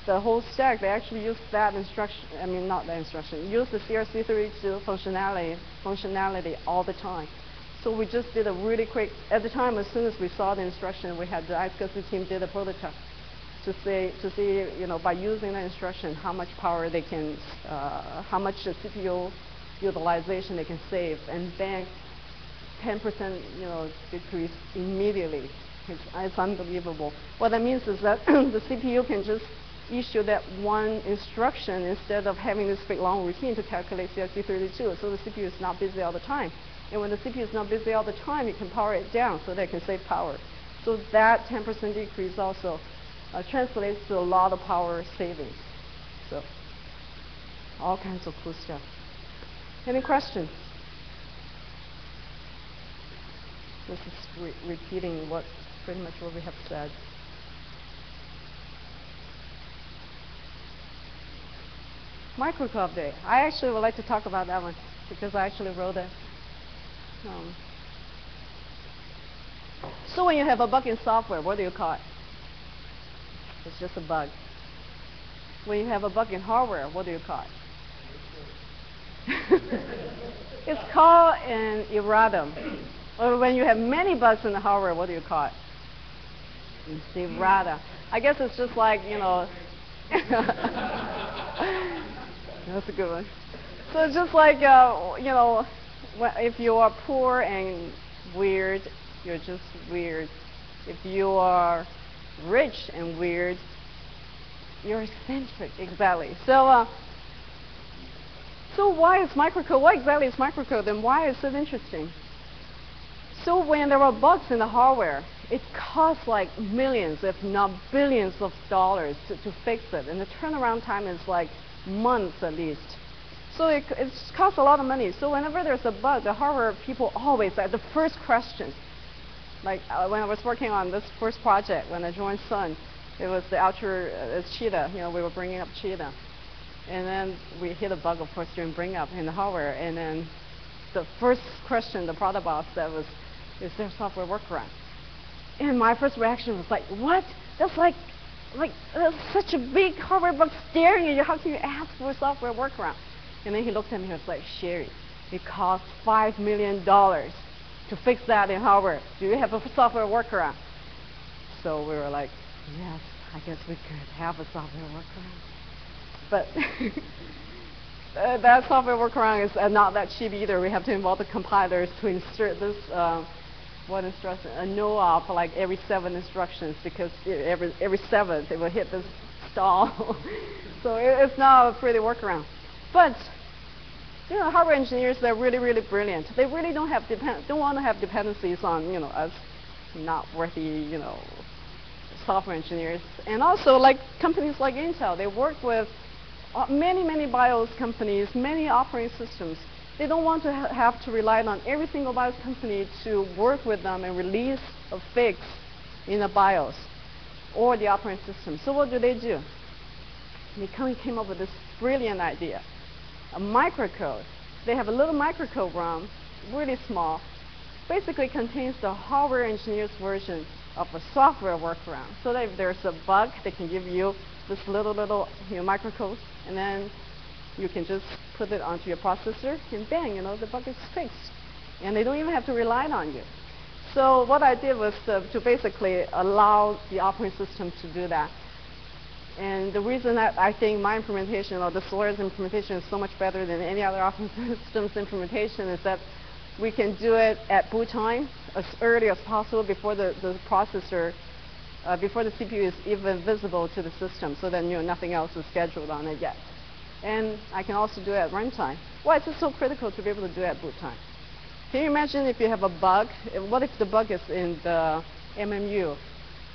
the whole stack, they actually use that instruction. I mean, not that instruction. Use the CRC32 functionality functionality all the time. So we just did a really quick. At the time, as soon as we saw the instruction, we had the iSCSI team did a prototype to see to see you know by using the instruction how much power they can uh, how much the CPU utilization they can save and then 10% you know decrease immediately. It's, it's unbelievable. What that means is that the CPU can just issue that one instruction instead of having this big long routine to calculate CRC32 so the CPU is not busy all the time. And when the CPU is not busy all the time you can power it down so that it can save power. So that 10% decrease also uh, translates to a lot of power savings. So, all kinds of cool stuff. Any questions? This is re repeating what pretty much what we have said. Microcode Day. I actually would like to talk about that one because I actually wrote it. Um, so when you have a bug in software, what do you call it? It's just a bug. When you have a bug in hardware, what do you call it? it's called an erratum. Or when you have many bugs in the hardware, what do you call it? It's errata. I guess it's just like, you know, that's a good one. So it's just like, uh, you know, if you are poor and weird, you're just weird. If you are rich and weird. You're eccentric, exactly. So, uh, so why is microcode? What exactly is microcode, and why is it interesting? So when there are bugs in the hardware, it costs like millions, if not billions of dollars to, to fix it, and the turnaround time is like months at least. So it, it costs a lot of money. So whenever there's a bug, the hardware people always, like the first question, like uh, when I was working on this first project, when I joined Sun, it was the Ultra uh, Cheetah. You know, we were bringing up Cheetah, and then we hit a bug, of course, during bring up in the hardware. And then the first question the product boss said was, "Is there software workaround?" And my first reaction was like, "What? That's like, like that's such a big hardware bug staring at you. How can you ask for a software workaround?" And then he looked at me and was like, "Sherry, it costs five million dollars." To fix that in hardware. Do you have a software workaround? So we were like, yes, I guess we could have a software workaround. But uh, that software workaround is uh, not that cheap either. We have to involve the compilers to insert this uh, one instruction, a no op like every seven instructions because every every seventh it will hit this stall. so it, it's not a pretty workaround. But you know, hardware engineers, they're really, really brilliant. They really don't have depend don't want to have dependencies on, you know, us not worthy, you know, software engineers. And also, like companies like Intel, they work with uh, many, many BIOS companies, many operating systems. They don't want to ha have to rely on every single BIOS company to work with them and release a fix in a BIOS or the operating system. So what do they do? They came up with this brilliant idea a microcode. They have a little microcode ROM, really small, basically contains the hardware engineer's version of a software workaround. So that if there's a bug, they can give you this little, little you know, microcode, and then you can just put it onto your processor, and bang, you know, the bug is fixed. And they don't even have to rely on you. So what I did was to, to basically allow the operating system to do that. And the reason that I think my implementation or the Solaris implementation is so much better than any other operating systems implementation is that we can do it at boot time as early as possible before the, the processor, uh, before the CPU is even visible to the system so then you know, nothing else is scheduled on it yet. And I can also do it at runtime. Why is it so critical to be able to do it at boot time? Can you imagine if you have a bug? What if the bug is in the MMU?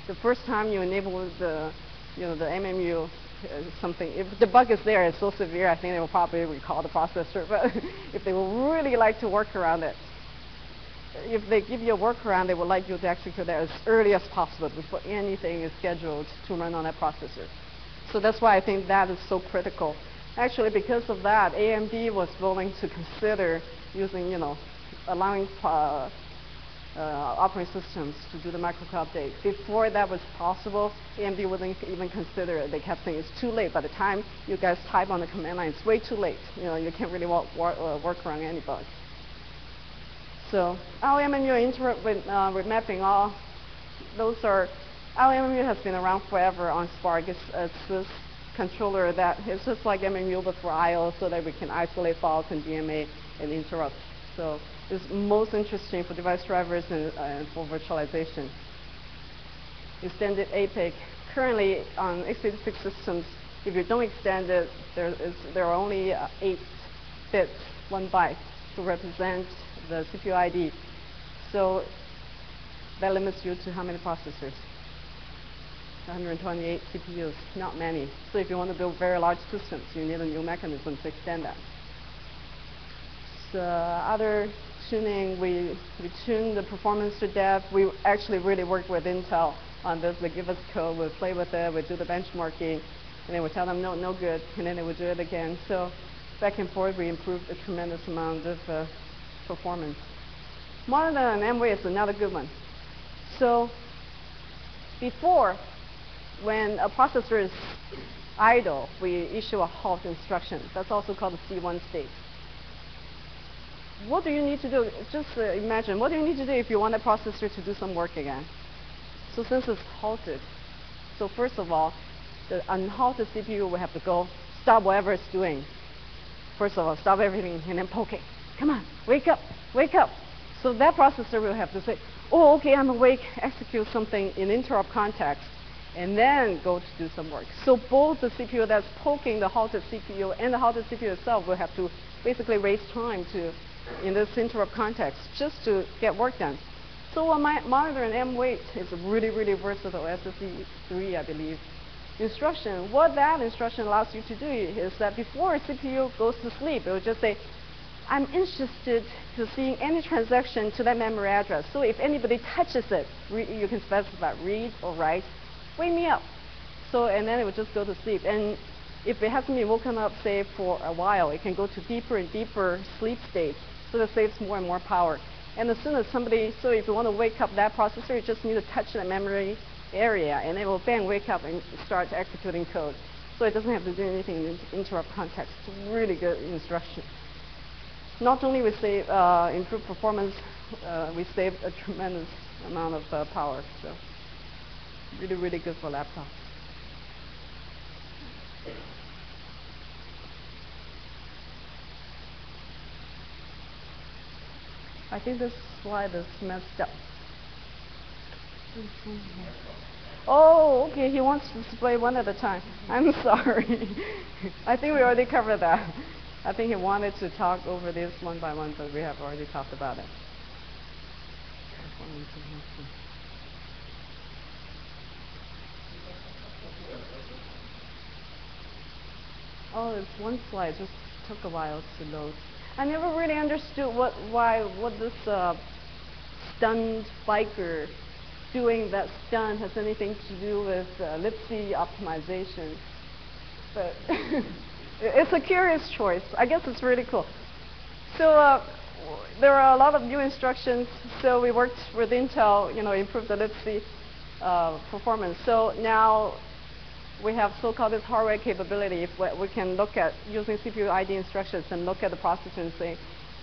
The first time you enable the you know, the MMU uh, something. If the bug is there, it's so severe, I think they will probably recall the processor. But if they would really like to work around it, if they give you a workaround, they would like you to execute that as early as possible before anything is scheduled to run on that processor. So that's why I think that is so critical. Actually, because of that, AMD was willing to consider using, you know, allowing uh, operating systems to do the microcode update. Before that was possible, AMD wouldn't even consider it. They kept saying it's too late. By the time you guys type on the command line, it's way too late. You know, you can't really work, uh, work around any bug. So IOMMU interrupt with, uh, with mapping, all those are, IOMMU has been around forever on SPARC. It's, it's this controller that it's just like MMU but for I.O. so that we can isolate files and DMA and interrupt. So it's most interesting for device drivers and, uh, for virtualization. Extended APIC. Currently on x86 systems, if you don't extend it, there, is, there are only uh, 8 bits, 1 byte, to represent the CPU ID. So that limits you to how many processors? 128 CPUs, not many. So if you want to build very large systems, you need a new mechanism to extend that. So other tuning, we, we tune the performance to death. We actually really work with Intel on this. They give us code, we play with it, we do the benchmarking, and then we tell them, no, no good, and then they would do it again. So back and forth, we improved a tremendous amount of uh, performance. Monitor and M-Wait is another good one. So before, when a processor is idle, we issue a halt instruction. That's also called the C1 state. What do you need to do? Just uh, imagine, what do you need to do if you want a processor to do some work again? So since it's halted, so first of all, the unhalted CPU will have to go stop whatever it's doing. First of all, stop everything and then poke it. Come on, wake up, wake up. So that processor will have to say, oh, okay, I'm awake, execute something in interrupt context, and then go to do some work. So both the CPU that's poking the halted CPU and the halted CPU itself will have to basically waste time to, in this interrupt context, just to get work done. So a monitor and M-Wait is a really, really versatile SSE3, I believe, instruction. What that instruction allows you to do is that before a CPU goes to sleep, it will just say, I'm interested to seeing any transaction to that memory address. So if anybody touches it, you can specify read or write, wake me up. So and then it will just go to sleep. And if it hasn't been woken up, say for a while, it can go to deeper and deeper sleep states. So that saves more and more power. And as soon as somebody, so if you want to wake up that processor, you just need to touch that memory area, and it will bang wake up and start executing code. So it doesn't have to do anything in interrupt context. Really good instruction not only we save uh, improve performance, uh, we save a tremendous amount of uh, power. So really, really good for laptops. I think this slide is messed up. Oh, okay, he wants to display one at a time. I'm sorry. I think we already covered that. I think he wanted to talk over this one by one, but we have already talked about it. Oh, it's one slide. Just took a while to load. I never really understood what why what this uh, stunned biker doing that stun has anything to do with uh, libc optimization. But It's a curious choice. I guess it's really cool. So uh, there are a lot of new instructions. So we worked with Intel, you know, improve the libc uh, performance. So now we have so-called this hardware capability. We can look at using CPU ID instructions and look at the processor and say,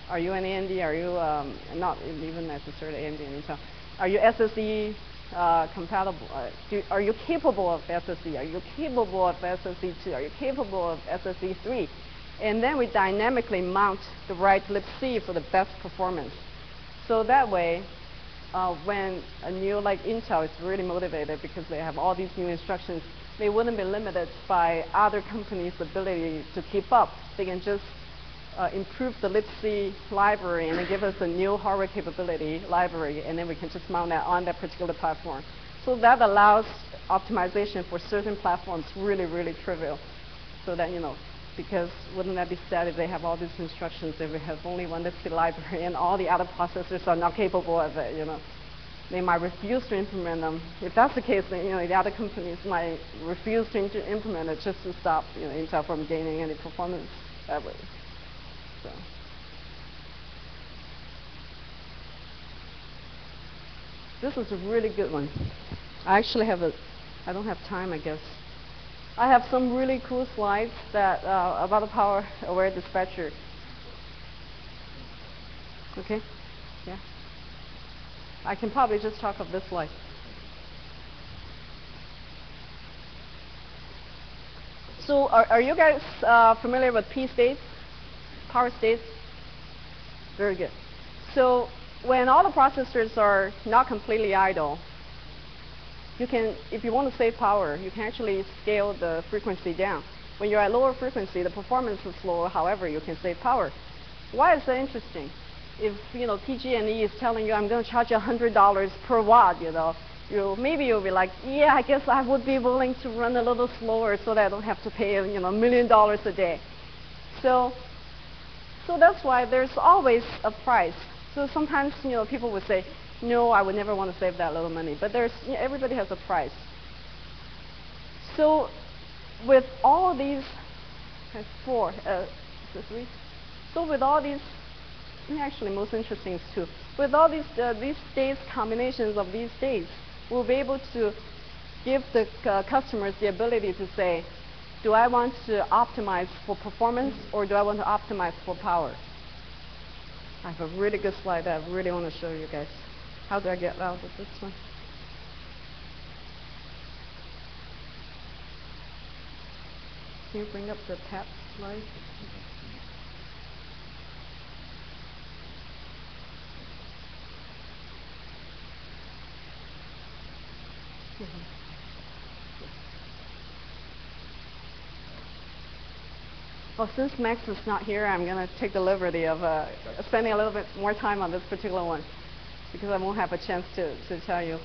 are you an AMD? Are you um, not even necessarily AMD and Intel? Are you SSE uh, compatible? Uh, do, are you capable of SSE? Are you capable of SSE2? Are you capable of SSE3? And then we dynamically mount the right libc for the best performance. So that way, uh, when a new, like Intel is really motivated because they have all these new instructions, they wouldn't be limited by other companies' ability to keep up. They can just uh, improve the libc library and then give us a new hardware capability library, and then we can just mount that on that particular platform. So that allows optimization for certain platforms really, really trivial. So that, you know, because wouldn't that be sad if they have all these instructions if we have only one libc library and all the other processors are not capable of it, you know? They might refuse to implement them. If that's the case, then you know the other companies might refuse to implement it just to stop you know, Intel from gaining any performance that way. So. This is a really good one. I actually have a, I don't have time, I guess. I have some really cool slides that uh, about the power aware dispatcher. Okay? Yeah. I can probably just talk of this slide. So are, are you guys uh, familiar with P states, power states? Very good. So when all the processors are not completely idle, you can, if you want to save power, you can actually scale the frequency down. When you're at lower frequency, the performance is lower, however, you can save power. Why is that interesting? If, you know, PG&E is telling you, I'm going to charge you $100 per watt, you know, you, maybe you'll be like, yeah, I guess I would be willing to run a little slower so that I don't have to pay, you know, a million dollars a day. So, so that's why there's always a price. So sometimes, you know, people would say, no, I would never want to save that little money. But there's, you know, everybody has a price. So with all these, four, uh, three. So with all these, actually most interesting is two. With all these, uh, these states, combinations of these states, we'll be able to give the uh, customers the ability to say, do I want to optimize for performance or do I want to optimize for power? I have a really good slide that I really want to show you guys. How do I get out of this one? Can you bring up the tap slide? Well, since Max is not here, I'm going to take the liberty of uh, spending a little bit more time on this particular one because I won't have a chance to, to tell you.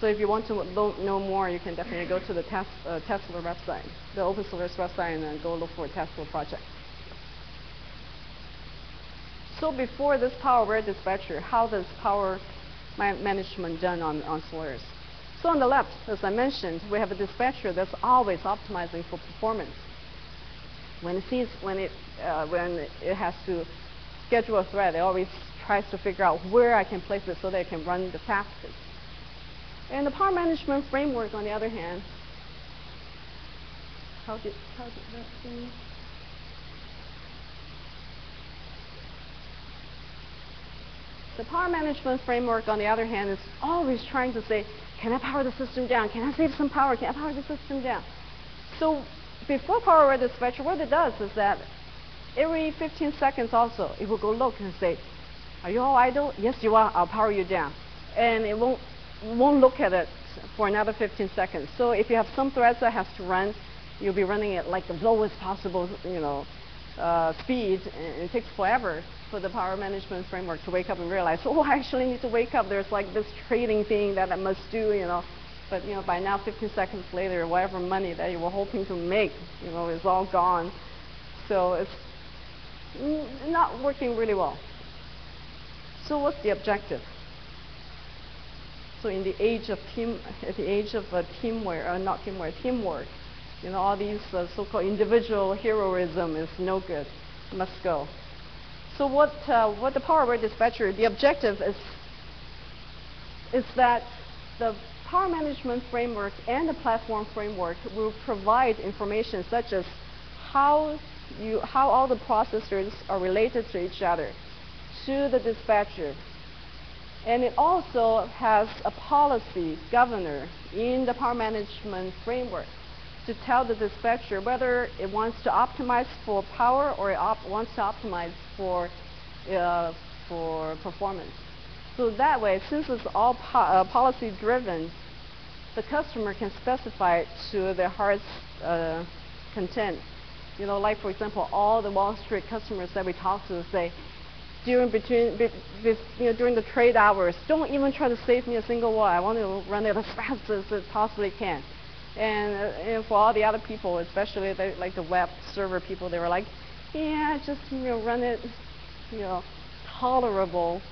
So if you want to know more, you can definitely go to the tes uh, Tesla website, the open source website, and then go look for Tesla project. So before this power aware dispatcher, how does power management done on, on Solaris? So on the left, as I mentioned, we have a dispatcher that's always optimizing for performance. When it sees when it uh, when it has to schedule a thread, it always tries to figure out where I can place it so that it can run the fastest. And the power management framework, on the other hand, how did how did that thing? The power management framework, on the other hand, is always trying to say, can I power the system down? Can I save some power? Can I power the system down? So before power aware dispatcher, what it does is that every 15 seconds also, it will go look and say, are you all idle? Yes, you are. I'll power you down. And it won't, won't look at it for another 15 seconds. So if you have some threads that has to run, you'll be running it like the lowest possible, you know, uh, speed, and it takes forever for the power management framework to wake up and realize, oh, I actually need to wake up. There's like this trading thing that I must do, you know. But you know, by now, 15 seconds later, whatever money that you were hoping to make, you know, is all gone. So it's not working really well. So what's the objective? So in the age of team, at the age of uh, teamwork, uh, not teamwork, teamwork, you know, all these uh, so-called individual heroism is no good, must go. So what, uh, what the power aware dispatcher, the objective is, is that the power management framework and the platform framework will provide information such as how, you, how all the processors are related to each other, to the dispatcher. And it also has a policy governor in the power management framework to tell the dispatcher whether it wants to optimize for power or it wants to optimize for, uh, for performance. So that way, since it's all po uh, policy driven, the customer can specify it to their heart's uh, content. You know, like for example, all the Wall Street customers that we talk to say, during between be, be, you know, during the trade hours, don't even try to save me a single watt. I want to run it as fast as it possibly can. And, uh, and for all the other people, especially the, like the web server people, they were like, yeah, just you know, run it, you know, tolerable,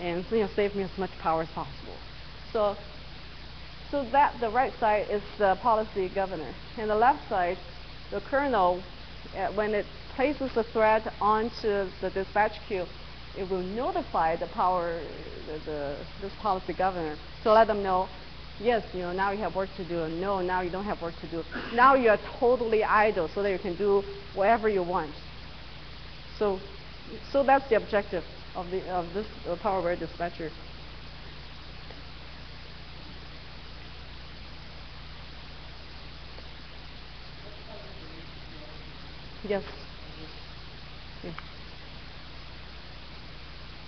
and you know, save me as much power as possible. So, so that the right side is the policy governor, and the left side, the kernel, uh, when it places a thread onto the dispatch queue, it will notify the power, the, the, this policy governor to let them know, yes, you know, now you have work to do. No, now you don't have work to do. Now you are totally idle so that you can do whatever you want. So, so that's the objective of, the, of this uh, power aware dispatcher. Yes.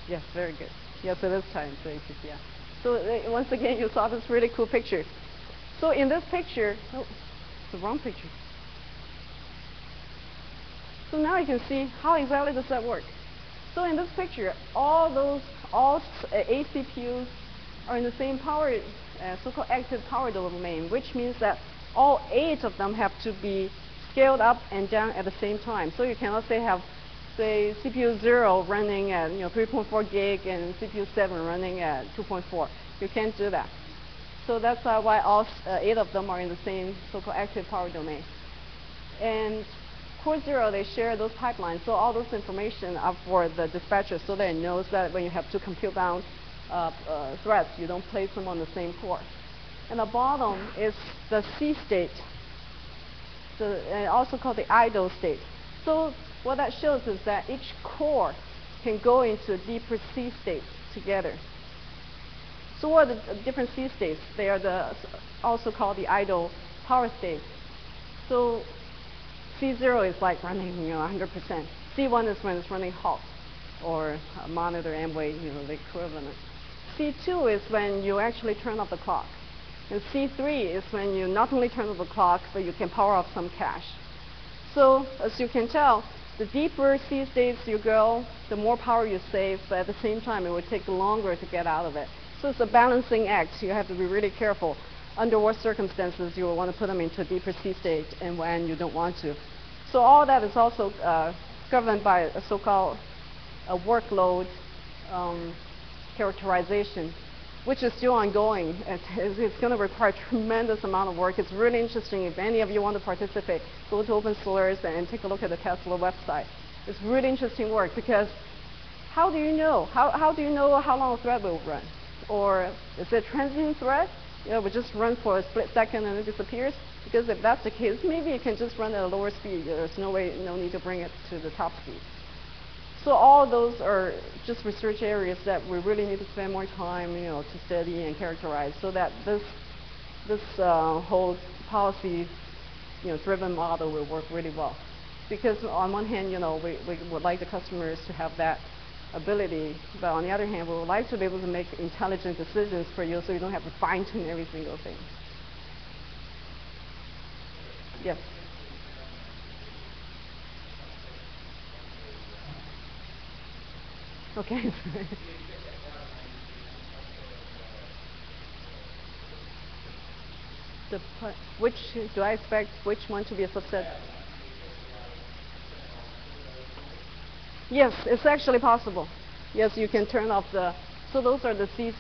Yes. Very good. Yes, it is time to ACPI. So uh, once again, you saw this really cool picture. So in this picture, oh, it's the wrong picture. So now you can see how exactly does that work. So in this picture, all those all uh, eight CPUs are in the same power, uh, so-called active power domain, which means that all eight of them have to be scaled up and down at the same time. So you cannot say have say CPU 0 running at you know 3.4 gig and CPU 7 running at 2.4. You can't do that. So that's uh, why all uh, eight of them are in the same so-called active power domain. And Core 0, they share those pipelines. So all those information are for the dispatcher so that it knows that when you have two compute bound uh, uh, threads, you don't place them on the same core. And the bottom is the C state, also called the idle state. So what that shows is that each core can go into a deeper C state together. So what are the different C states? They are the also called the idle power states. So C0 is like running, you know, 100%. C1 is when it's running hot, or monitor M-Wait, you know, the equivalent. C2 is when you actually turn off the clock. And C3 is when you not only turn off the clock, but you can power off some cache. So as you can tell, the deeper C states you go, the more power you save, but at the same time, it would take longer to get out of it. So it's a balancing act. You have to be really careful under what circumstances you will want to put them into a deeper C state and when you don't want to. So all that is also uh, governed by a so-called a workload um, characterization, which is still ongoing. It's, it's going to require a tremendous amount of work. It's really interesting. If any of you want to participate, go to OpenSolaris and take a look at the Tesla website. It's really interesting work because how do you know? How, how do you know how long a thread will run? Or is it a transient thread? You know, it just run for a split second and it disappears? Because if that's the case, maybe it can just run at a lower speed. There's no way, no need to bring it to the top speed. So all those are just research areas that we really need to spend more time, you know, to study and characterize, so that this this uh, whole policy, you know, driven model will work really well. Because on one hand, you know, we, we would like the customers to have that ability, but on the other hand, we would like to be able to make intelligent decisions for you, so you don't have to fine tune every single thing. Yes. Okay. the which do I expect which one to be a subset? Yes, it's actually possible. Yes, you can turn off the. So those are the C's.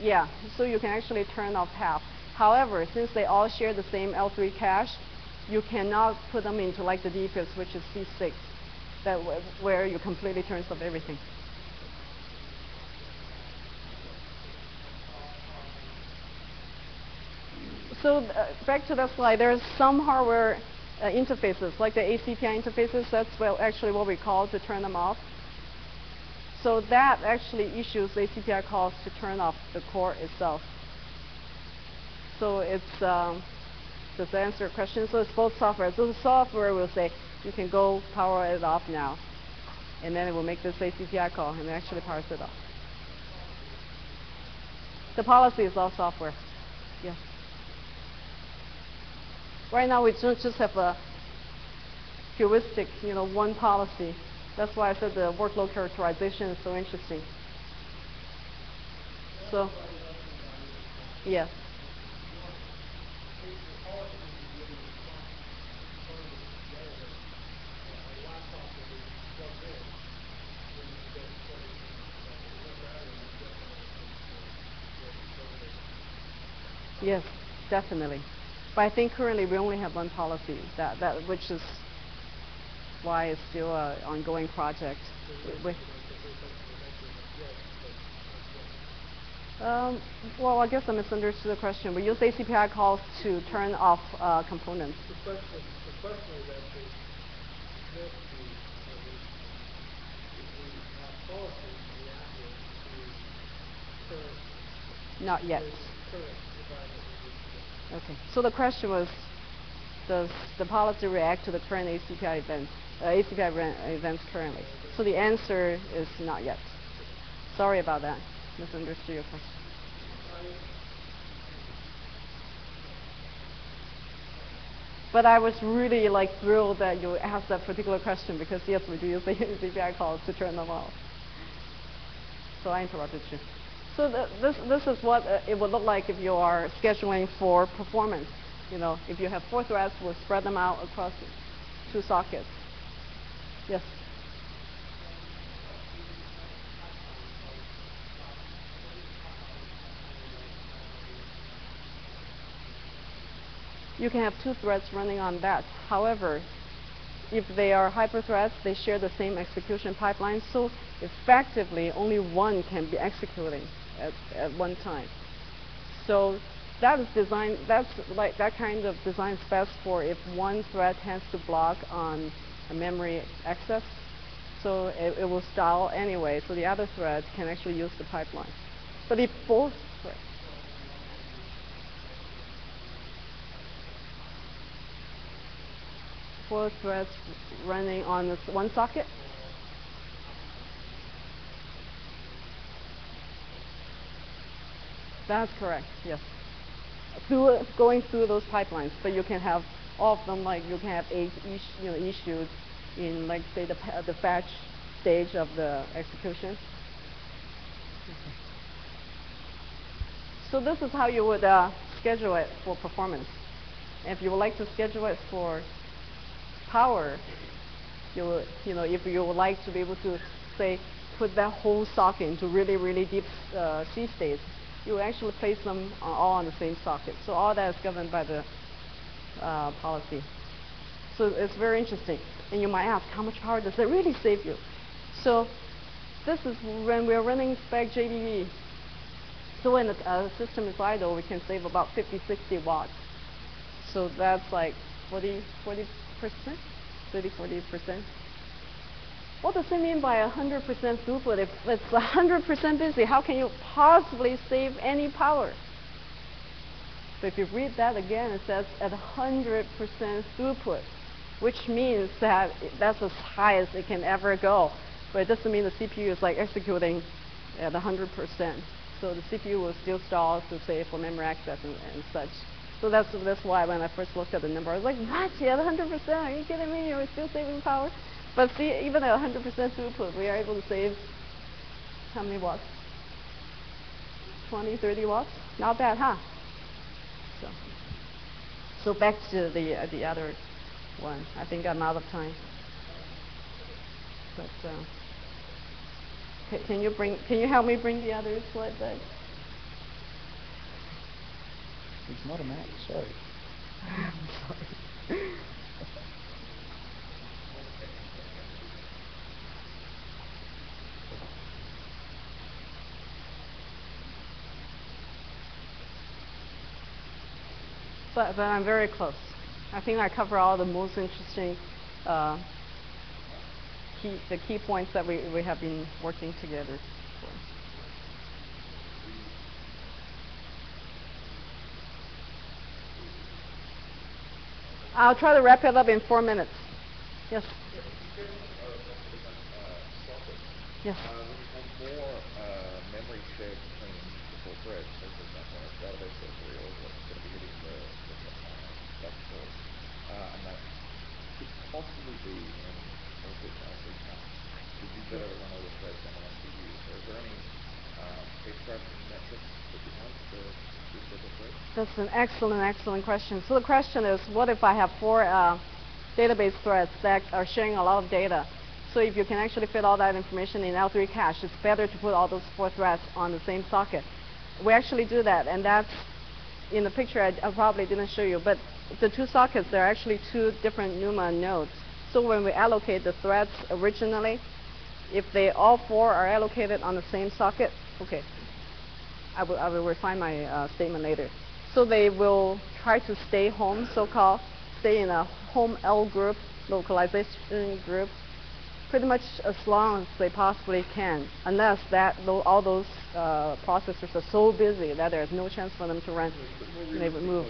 Yeah, so you can actually turn off half. However, since they all share the same L3 cache, you cannot put them into like the deepest, which is C6, that where you completely turns off everything. So uh, back to that slide, there's some hardware uh, interfaces, like the ACPI interfaces. That's well, actually what we call to turn them off. So that actually issues ACPI calls to turn off the core itself. So it's um, does that answer your question? So it's both software. So the software will say, you can go power it off now. And then it will make this ACPI call and actually powers it off. The policy is all software. Yeah. Right now we don't just have a heuristic, you know, one policy. That's why I said the workload characterization is so interesting. So, yes. Yes, definitely. But I think currently we only have one policy, that, that which is why it's still an ongoing project. With, um, well, I guess I misunderstood the question. We use ACPI calls to turn off uh, components. The question, the question is actually, that the, Okay. So the question was, does the policy react to the current ACPI events, uh, ACPI events currently? So the answer is not yet. Sorry about that. Misunderstood your question. But I was really like thrilled that you asked that particular question because yes, we do use the ACPI calls to turn them off. So I interrupted you. So th this this is what uh, it would look like if you are scheduling for performance. You know, if you have four threads, we'll spread them out across two sockets. Yes. You can have two threads running on that. However, if they are hyperthreads, they share the same execution pipeline, so effectively only one can be executing at, at one time. So that is designed, that's like that kind of design is best for if one thread tends to block on a memory access, so it, it will stall anyway, so the other thread can actually use the pipeline. But if both threads, four threads running on this one socket. That's correct, yes. Through, going through those pipelines, but you can have all of them, like you can have eight ish, you know, issues in, like, say, the, the fetch stage of the execution. So this is how you would uh, schedule it for performance. If you would like to schedule it for power, you will, you know, if you would like to be able to say put that whole socket into really really deep uh, C states, you actually place them uh, all on the same socket. So all that is governed by the uh, policy. So it's very interesting. And you might ask, how much power does it really save you? So this is when we're running SPECjbb. So when the uh, system is idle, we can save about 50, 60 watts. So that's like 40, 40 percent, 30, 40 percent. What does it mean by 100% throughput? If it's 100% busy, how can you possibly save any power? So if you read that again, it says at 100% throughput, which means that that's as high as it can ever go. But it doesn't mean the CPU is like executing at 100%. So the CPU will still stall to say for memory access and, and such. So that's that's why when I first looked at the number, I was like, what? Have 100%? Are you kidding me? You're still saving power? But see, even at 100% throughput, we are able to save how many watts? 20, 30 watts? Not bad, huh? So, so back to the uh, the other one. I think I'm out of time. But uh, ca- can you bring? Can you help me bring the other slide back? It's not a Mac, sorry. But, but I'm very close. I think I cover all the most interesting uh, key, the key points that we, we have been working together for. I'll try to wrap it up in four minutes. Yes. Yes. Uh, when you have more uh, memory shared between the four threads, so for example, a database serial that's going to be hitting the, the uh, that source, uh, and that could possibly be in orbit LC count. Better to run all the threads one. So is there any um, extraction metrics that you to reset the threads? That's an excellent, excellent question. So the question is, what if I have four uh, database threads that are sharing a lot of data? So if you can actually fit all that information in L3 cache, it's better to put all those four threads on the same socket. We actually do that, and that's in the picture, I, I probably didn't show you, but the two sockets, they're actually two different NUMA nodes. So when we allocate the threads originally, if they all four are allocated on the same socket, okay, I will, I will refine my uh, statement later. So they will try to stay home, so-called, stay in a home L group, localization group, pretty much as long as they possibly can, unless that all those uh, processors are so busy that there's no chance for them to run. They would move.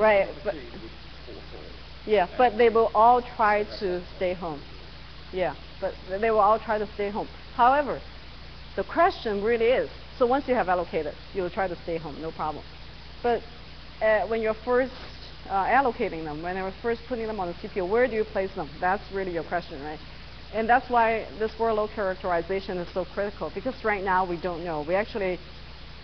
Right, but-. Yeah, but they will all try to stay home. Yeah, but they will all try to stay home. However, the question really is, so once you have allocated, you'll try to stay home, no problem. But uh, when you're first uh, allocating them, when you're first putting them on the CPU, where do you place them? That's really your question, right? And that's why this workload characterization is so critical, because right now we don't know. We actually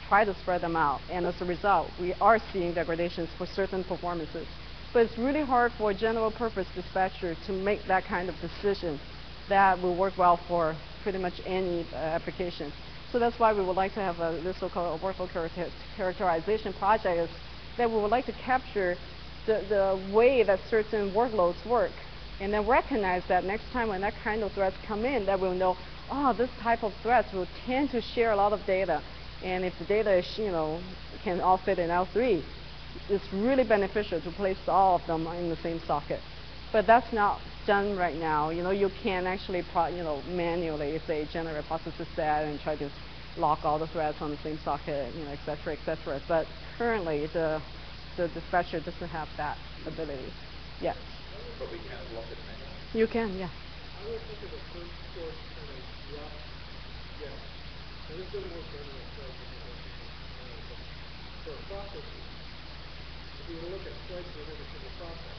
try to spread them out, and as a result, we are seeing degradations for certain performances. But it's really hard for a general purpose dispatcher to make that kind of decision that will work well for pretty much any uh, application. So that's why we would like to have a, this so-called workflow character characterization project is that we would like to capture the, the way that certain workloads work and then recognize that next time when that kind of threats come in that we'll know, oh, this type of threats will tend to share a lot of data. And if the data is, you know, can all fit in L3, it's really beneficial to place all of them in the same socket. But that's not done right now. You know, you can actually, pro you know, manually, say, generate processor set and try to lock all the threads on the same socket, you know, et cetera, et cetera. But currently, the, the dispatcher doesn't have that ability yet. But we can block it manually. You can, yeah. I would think of the first course kind of rough guess. Now, this doesn't work for everyone, so it's not working, but for a processor, if you were to look at threads within a single process,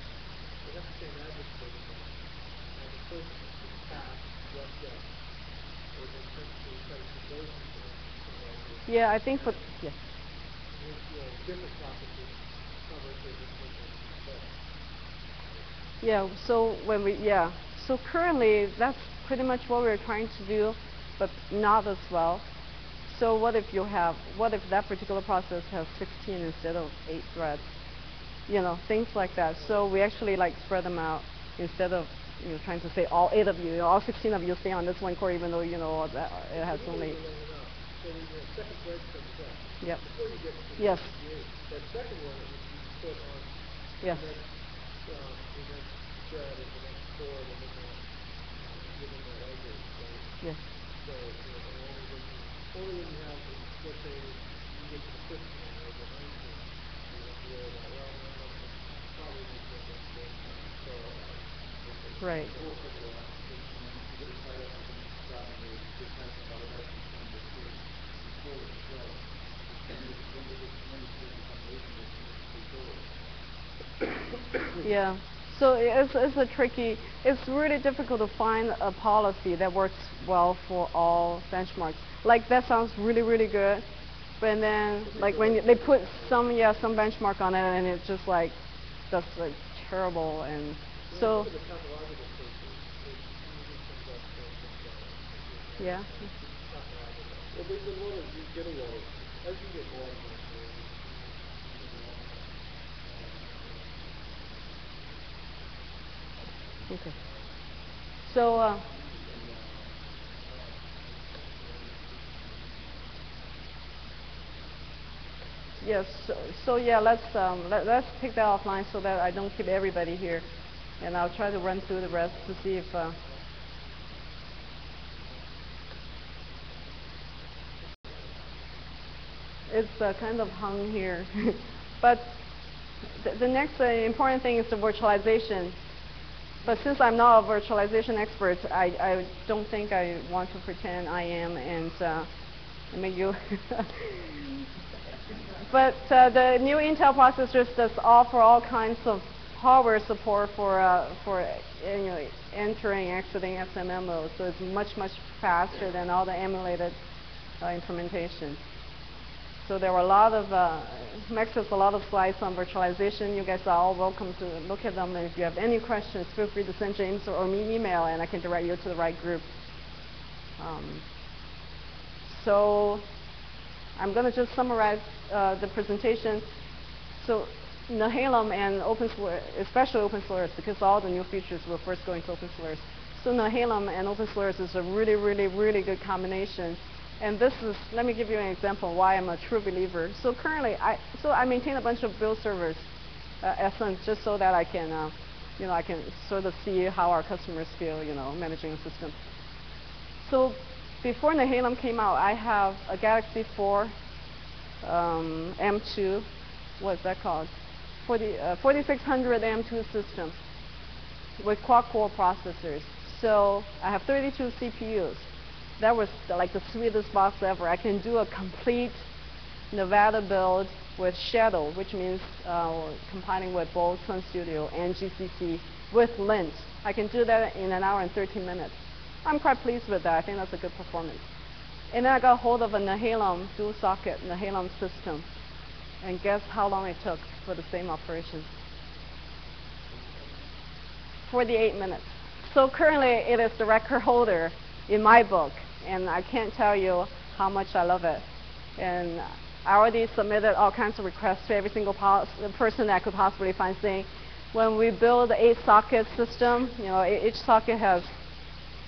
Yeah, I think for, yeah. Yeah, so when we, yeah, so currently that's pretty much what we're trying to do, but not as well. So what if you have, what if that particular process has 16 instead of 8 threads? You know, things like that. So we actually like spread them out instead of, you know, trying to say all 8 of you, you know, all 16 of you stay on this one core even though, you know, that it has only, enough. So when your second thread comes up, yep, before you get to the Yes. 68, that second one that put on yes, the next, um, the next thread or the next core within that, within that edge, right? yes, So, you know, and only when you, only when you have, let's say, you get to the fifteen or the nineteen, you have to worry about, well, no, no, no, probably need to get this, so, uh, right. Yeah. So it's, it's a tricky, it's really difficult to find a policy that works well for all benchmarks. Like that sounds really, really good, but then like when they put some, yeah, some benchmark on it and it just like, that's like terrible and so, yeah. Okay. So, uh, yes, so, so yeah, let's, um, let, let's take that offline so that I don't keep everybody here. And I'll try to run through the rest to see if, uh, it's uh, kind of hung here. but th- the next uh, important thing is the virtualization. But since I'm not a virtualization expert, I, I don't think I want to pretend I am and uh, make you. but uh, the new Intel processors does offer all kinds of hardware support for uh, for entering exiting XMM mode, so it's much much faster than all the emulated uh, implementation. So there were a lot of, uh, Max has a lot of slides on virtualization. You guys are all welcome to look at them. And if you have any questions, feel free to send James or, me email, and I can direct you to the right group. Um, so I'm going to just summarize uh, the presentation. So Nehalem and open source, especially open source, because all the new features were first going to open source. So Nehalem and open source is a really, really, really good combination. And this is, let me give you an example why I'm a true believer. So currently, I, so I maintain a bunch of build servers uh, just so that I can, uh, you know, I can sort of see how our customers feel, you know, managing the system. So before Nehalem came out, I have a Galaxy 4 um, M2, what's that called? 40, uh, 4600 M2 system with quad-core processors. So I have 32 CPUs. That was like the sweetest box ever. I can do a complete Nevada build with Shadow, which means uh, compiling with both Sun Studio and GCC with Lint. I can do that in an hour and 13 minutes. I'm quite pleased with that. I think that's a good performance. And then I got hold of a Nehalem dual socket Nehalem system. And guess how long it took for the same operation? 48 minutes. So currently it is the record holder in my book. And I can't tell you how much I love it. And I already submitted all kinds of requests to every single person that I could possibly find saying, when we build the eight socket system, you know, each socket has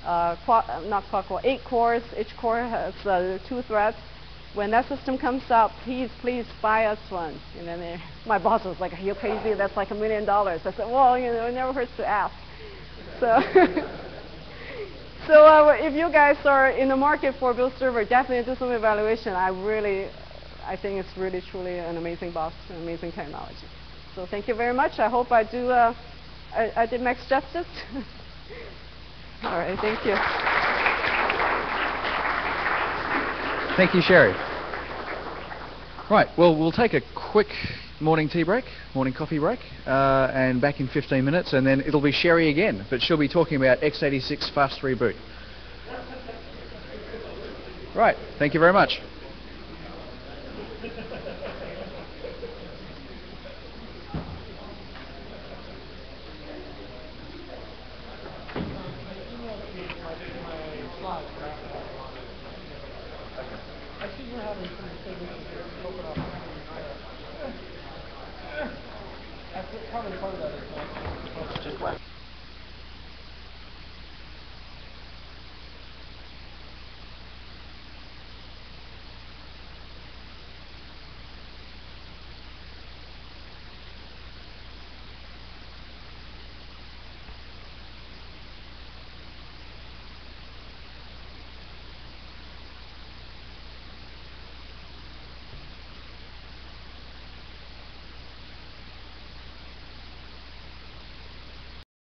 uh, quad, not quad core, eight cores. Each core has uh, two threads. When that system comes out, please, please buy us one. And then they, my boss was like, "Are you crazy? That's like a million dollars." I said, "Well, you know, it never hurts to ask." So. so uh, if you guys are in the market for build server, definitely do some evaluation. I really I think it's really truly an amazing box, an amazing technology. So thank you very much. I hope I do, uh, I, I did Max justice. All right, thank you. Thank you, Sherry. Right, well, we'll take a quick morning tea break, morning coffee break, uh, and back in 15 minutes, and then it'll be Sherry again, but she'll be talking about x86 fast reboot. Right, thank you very much.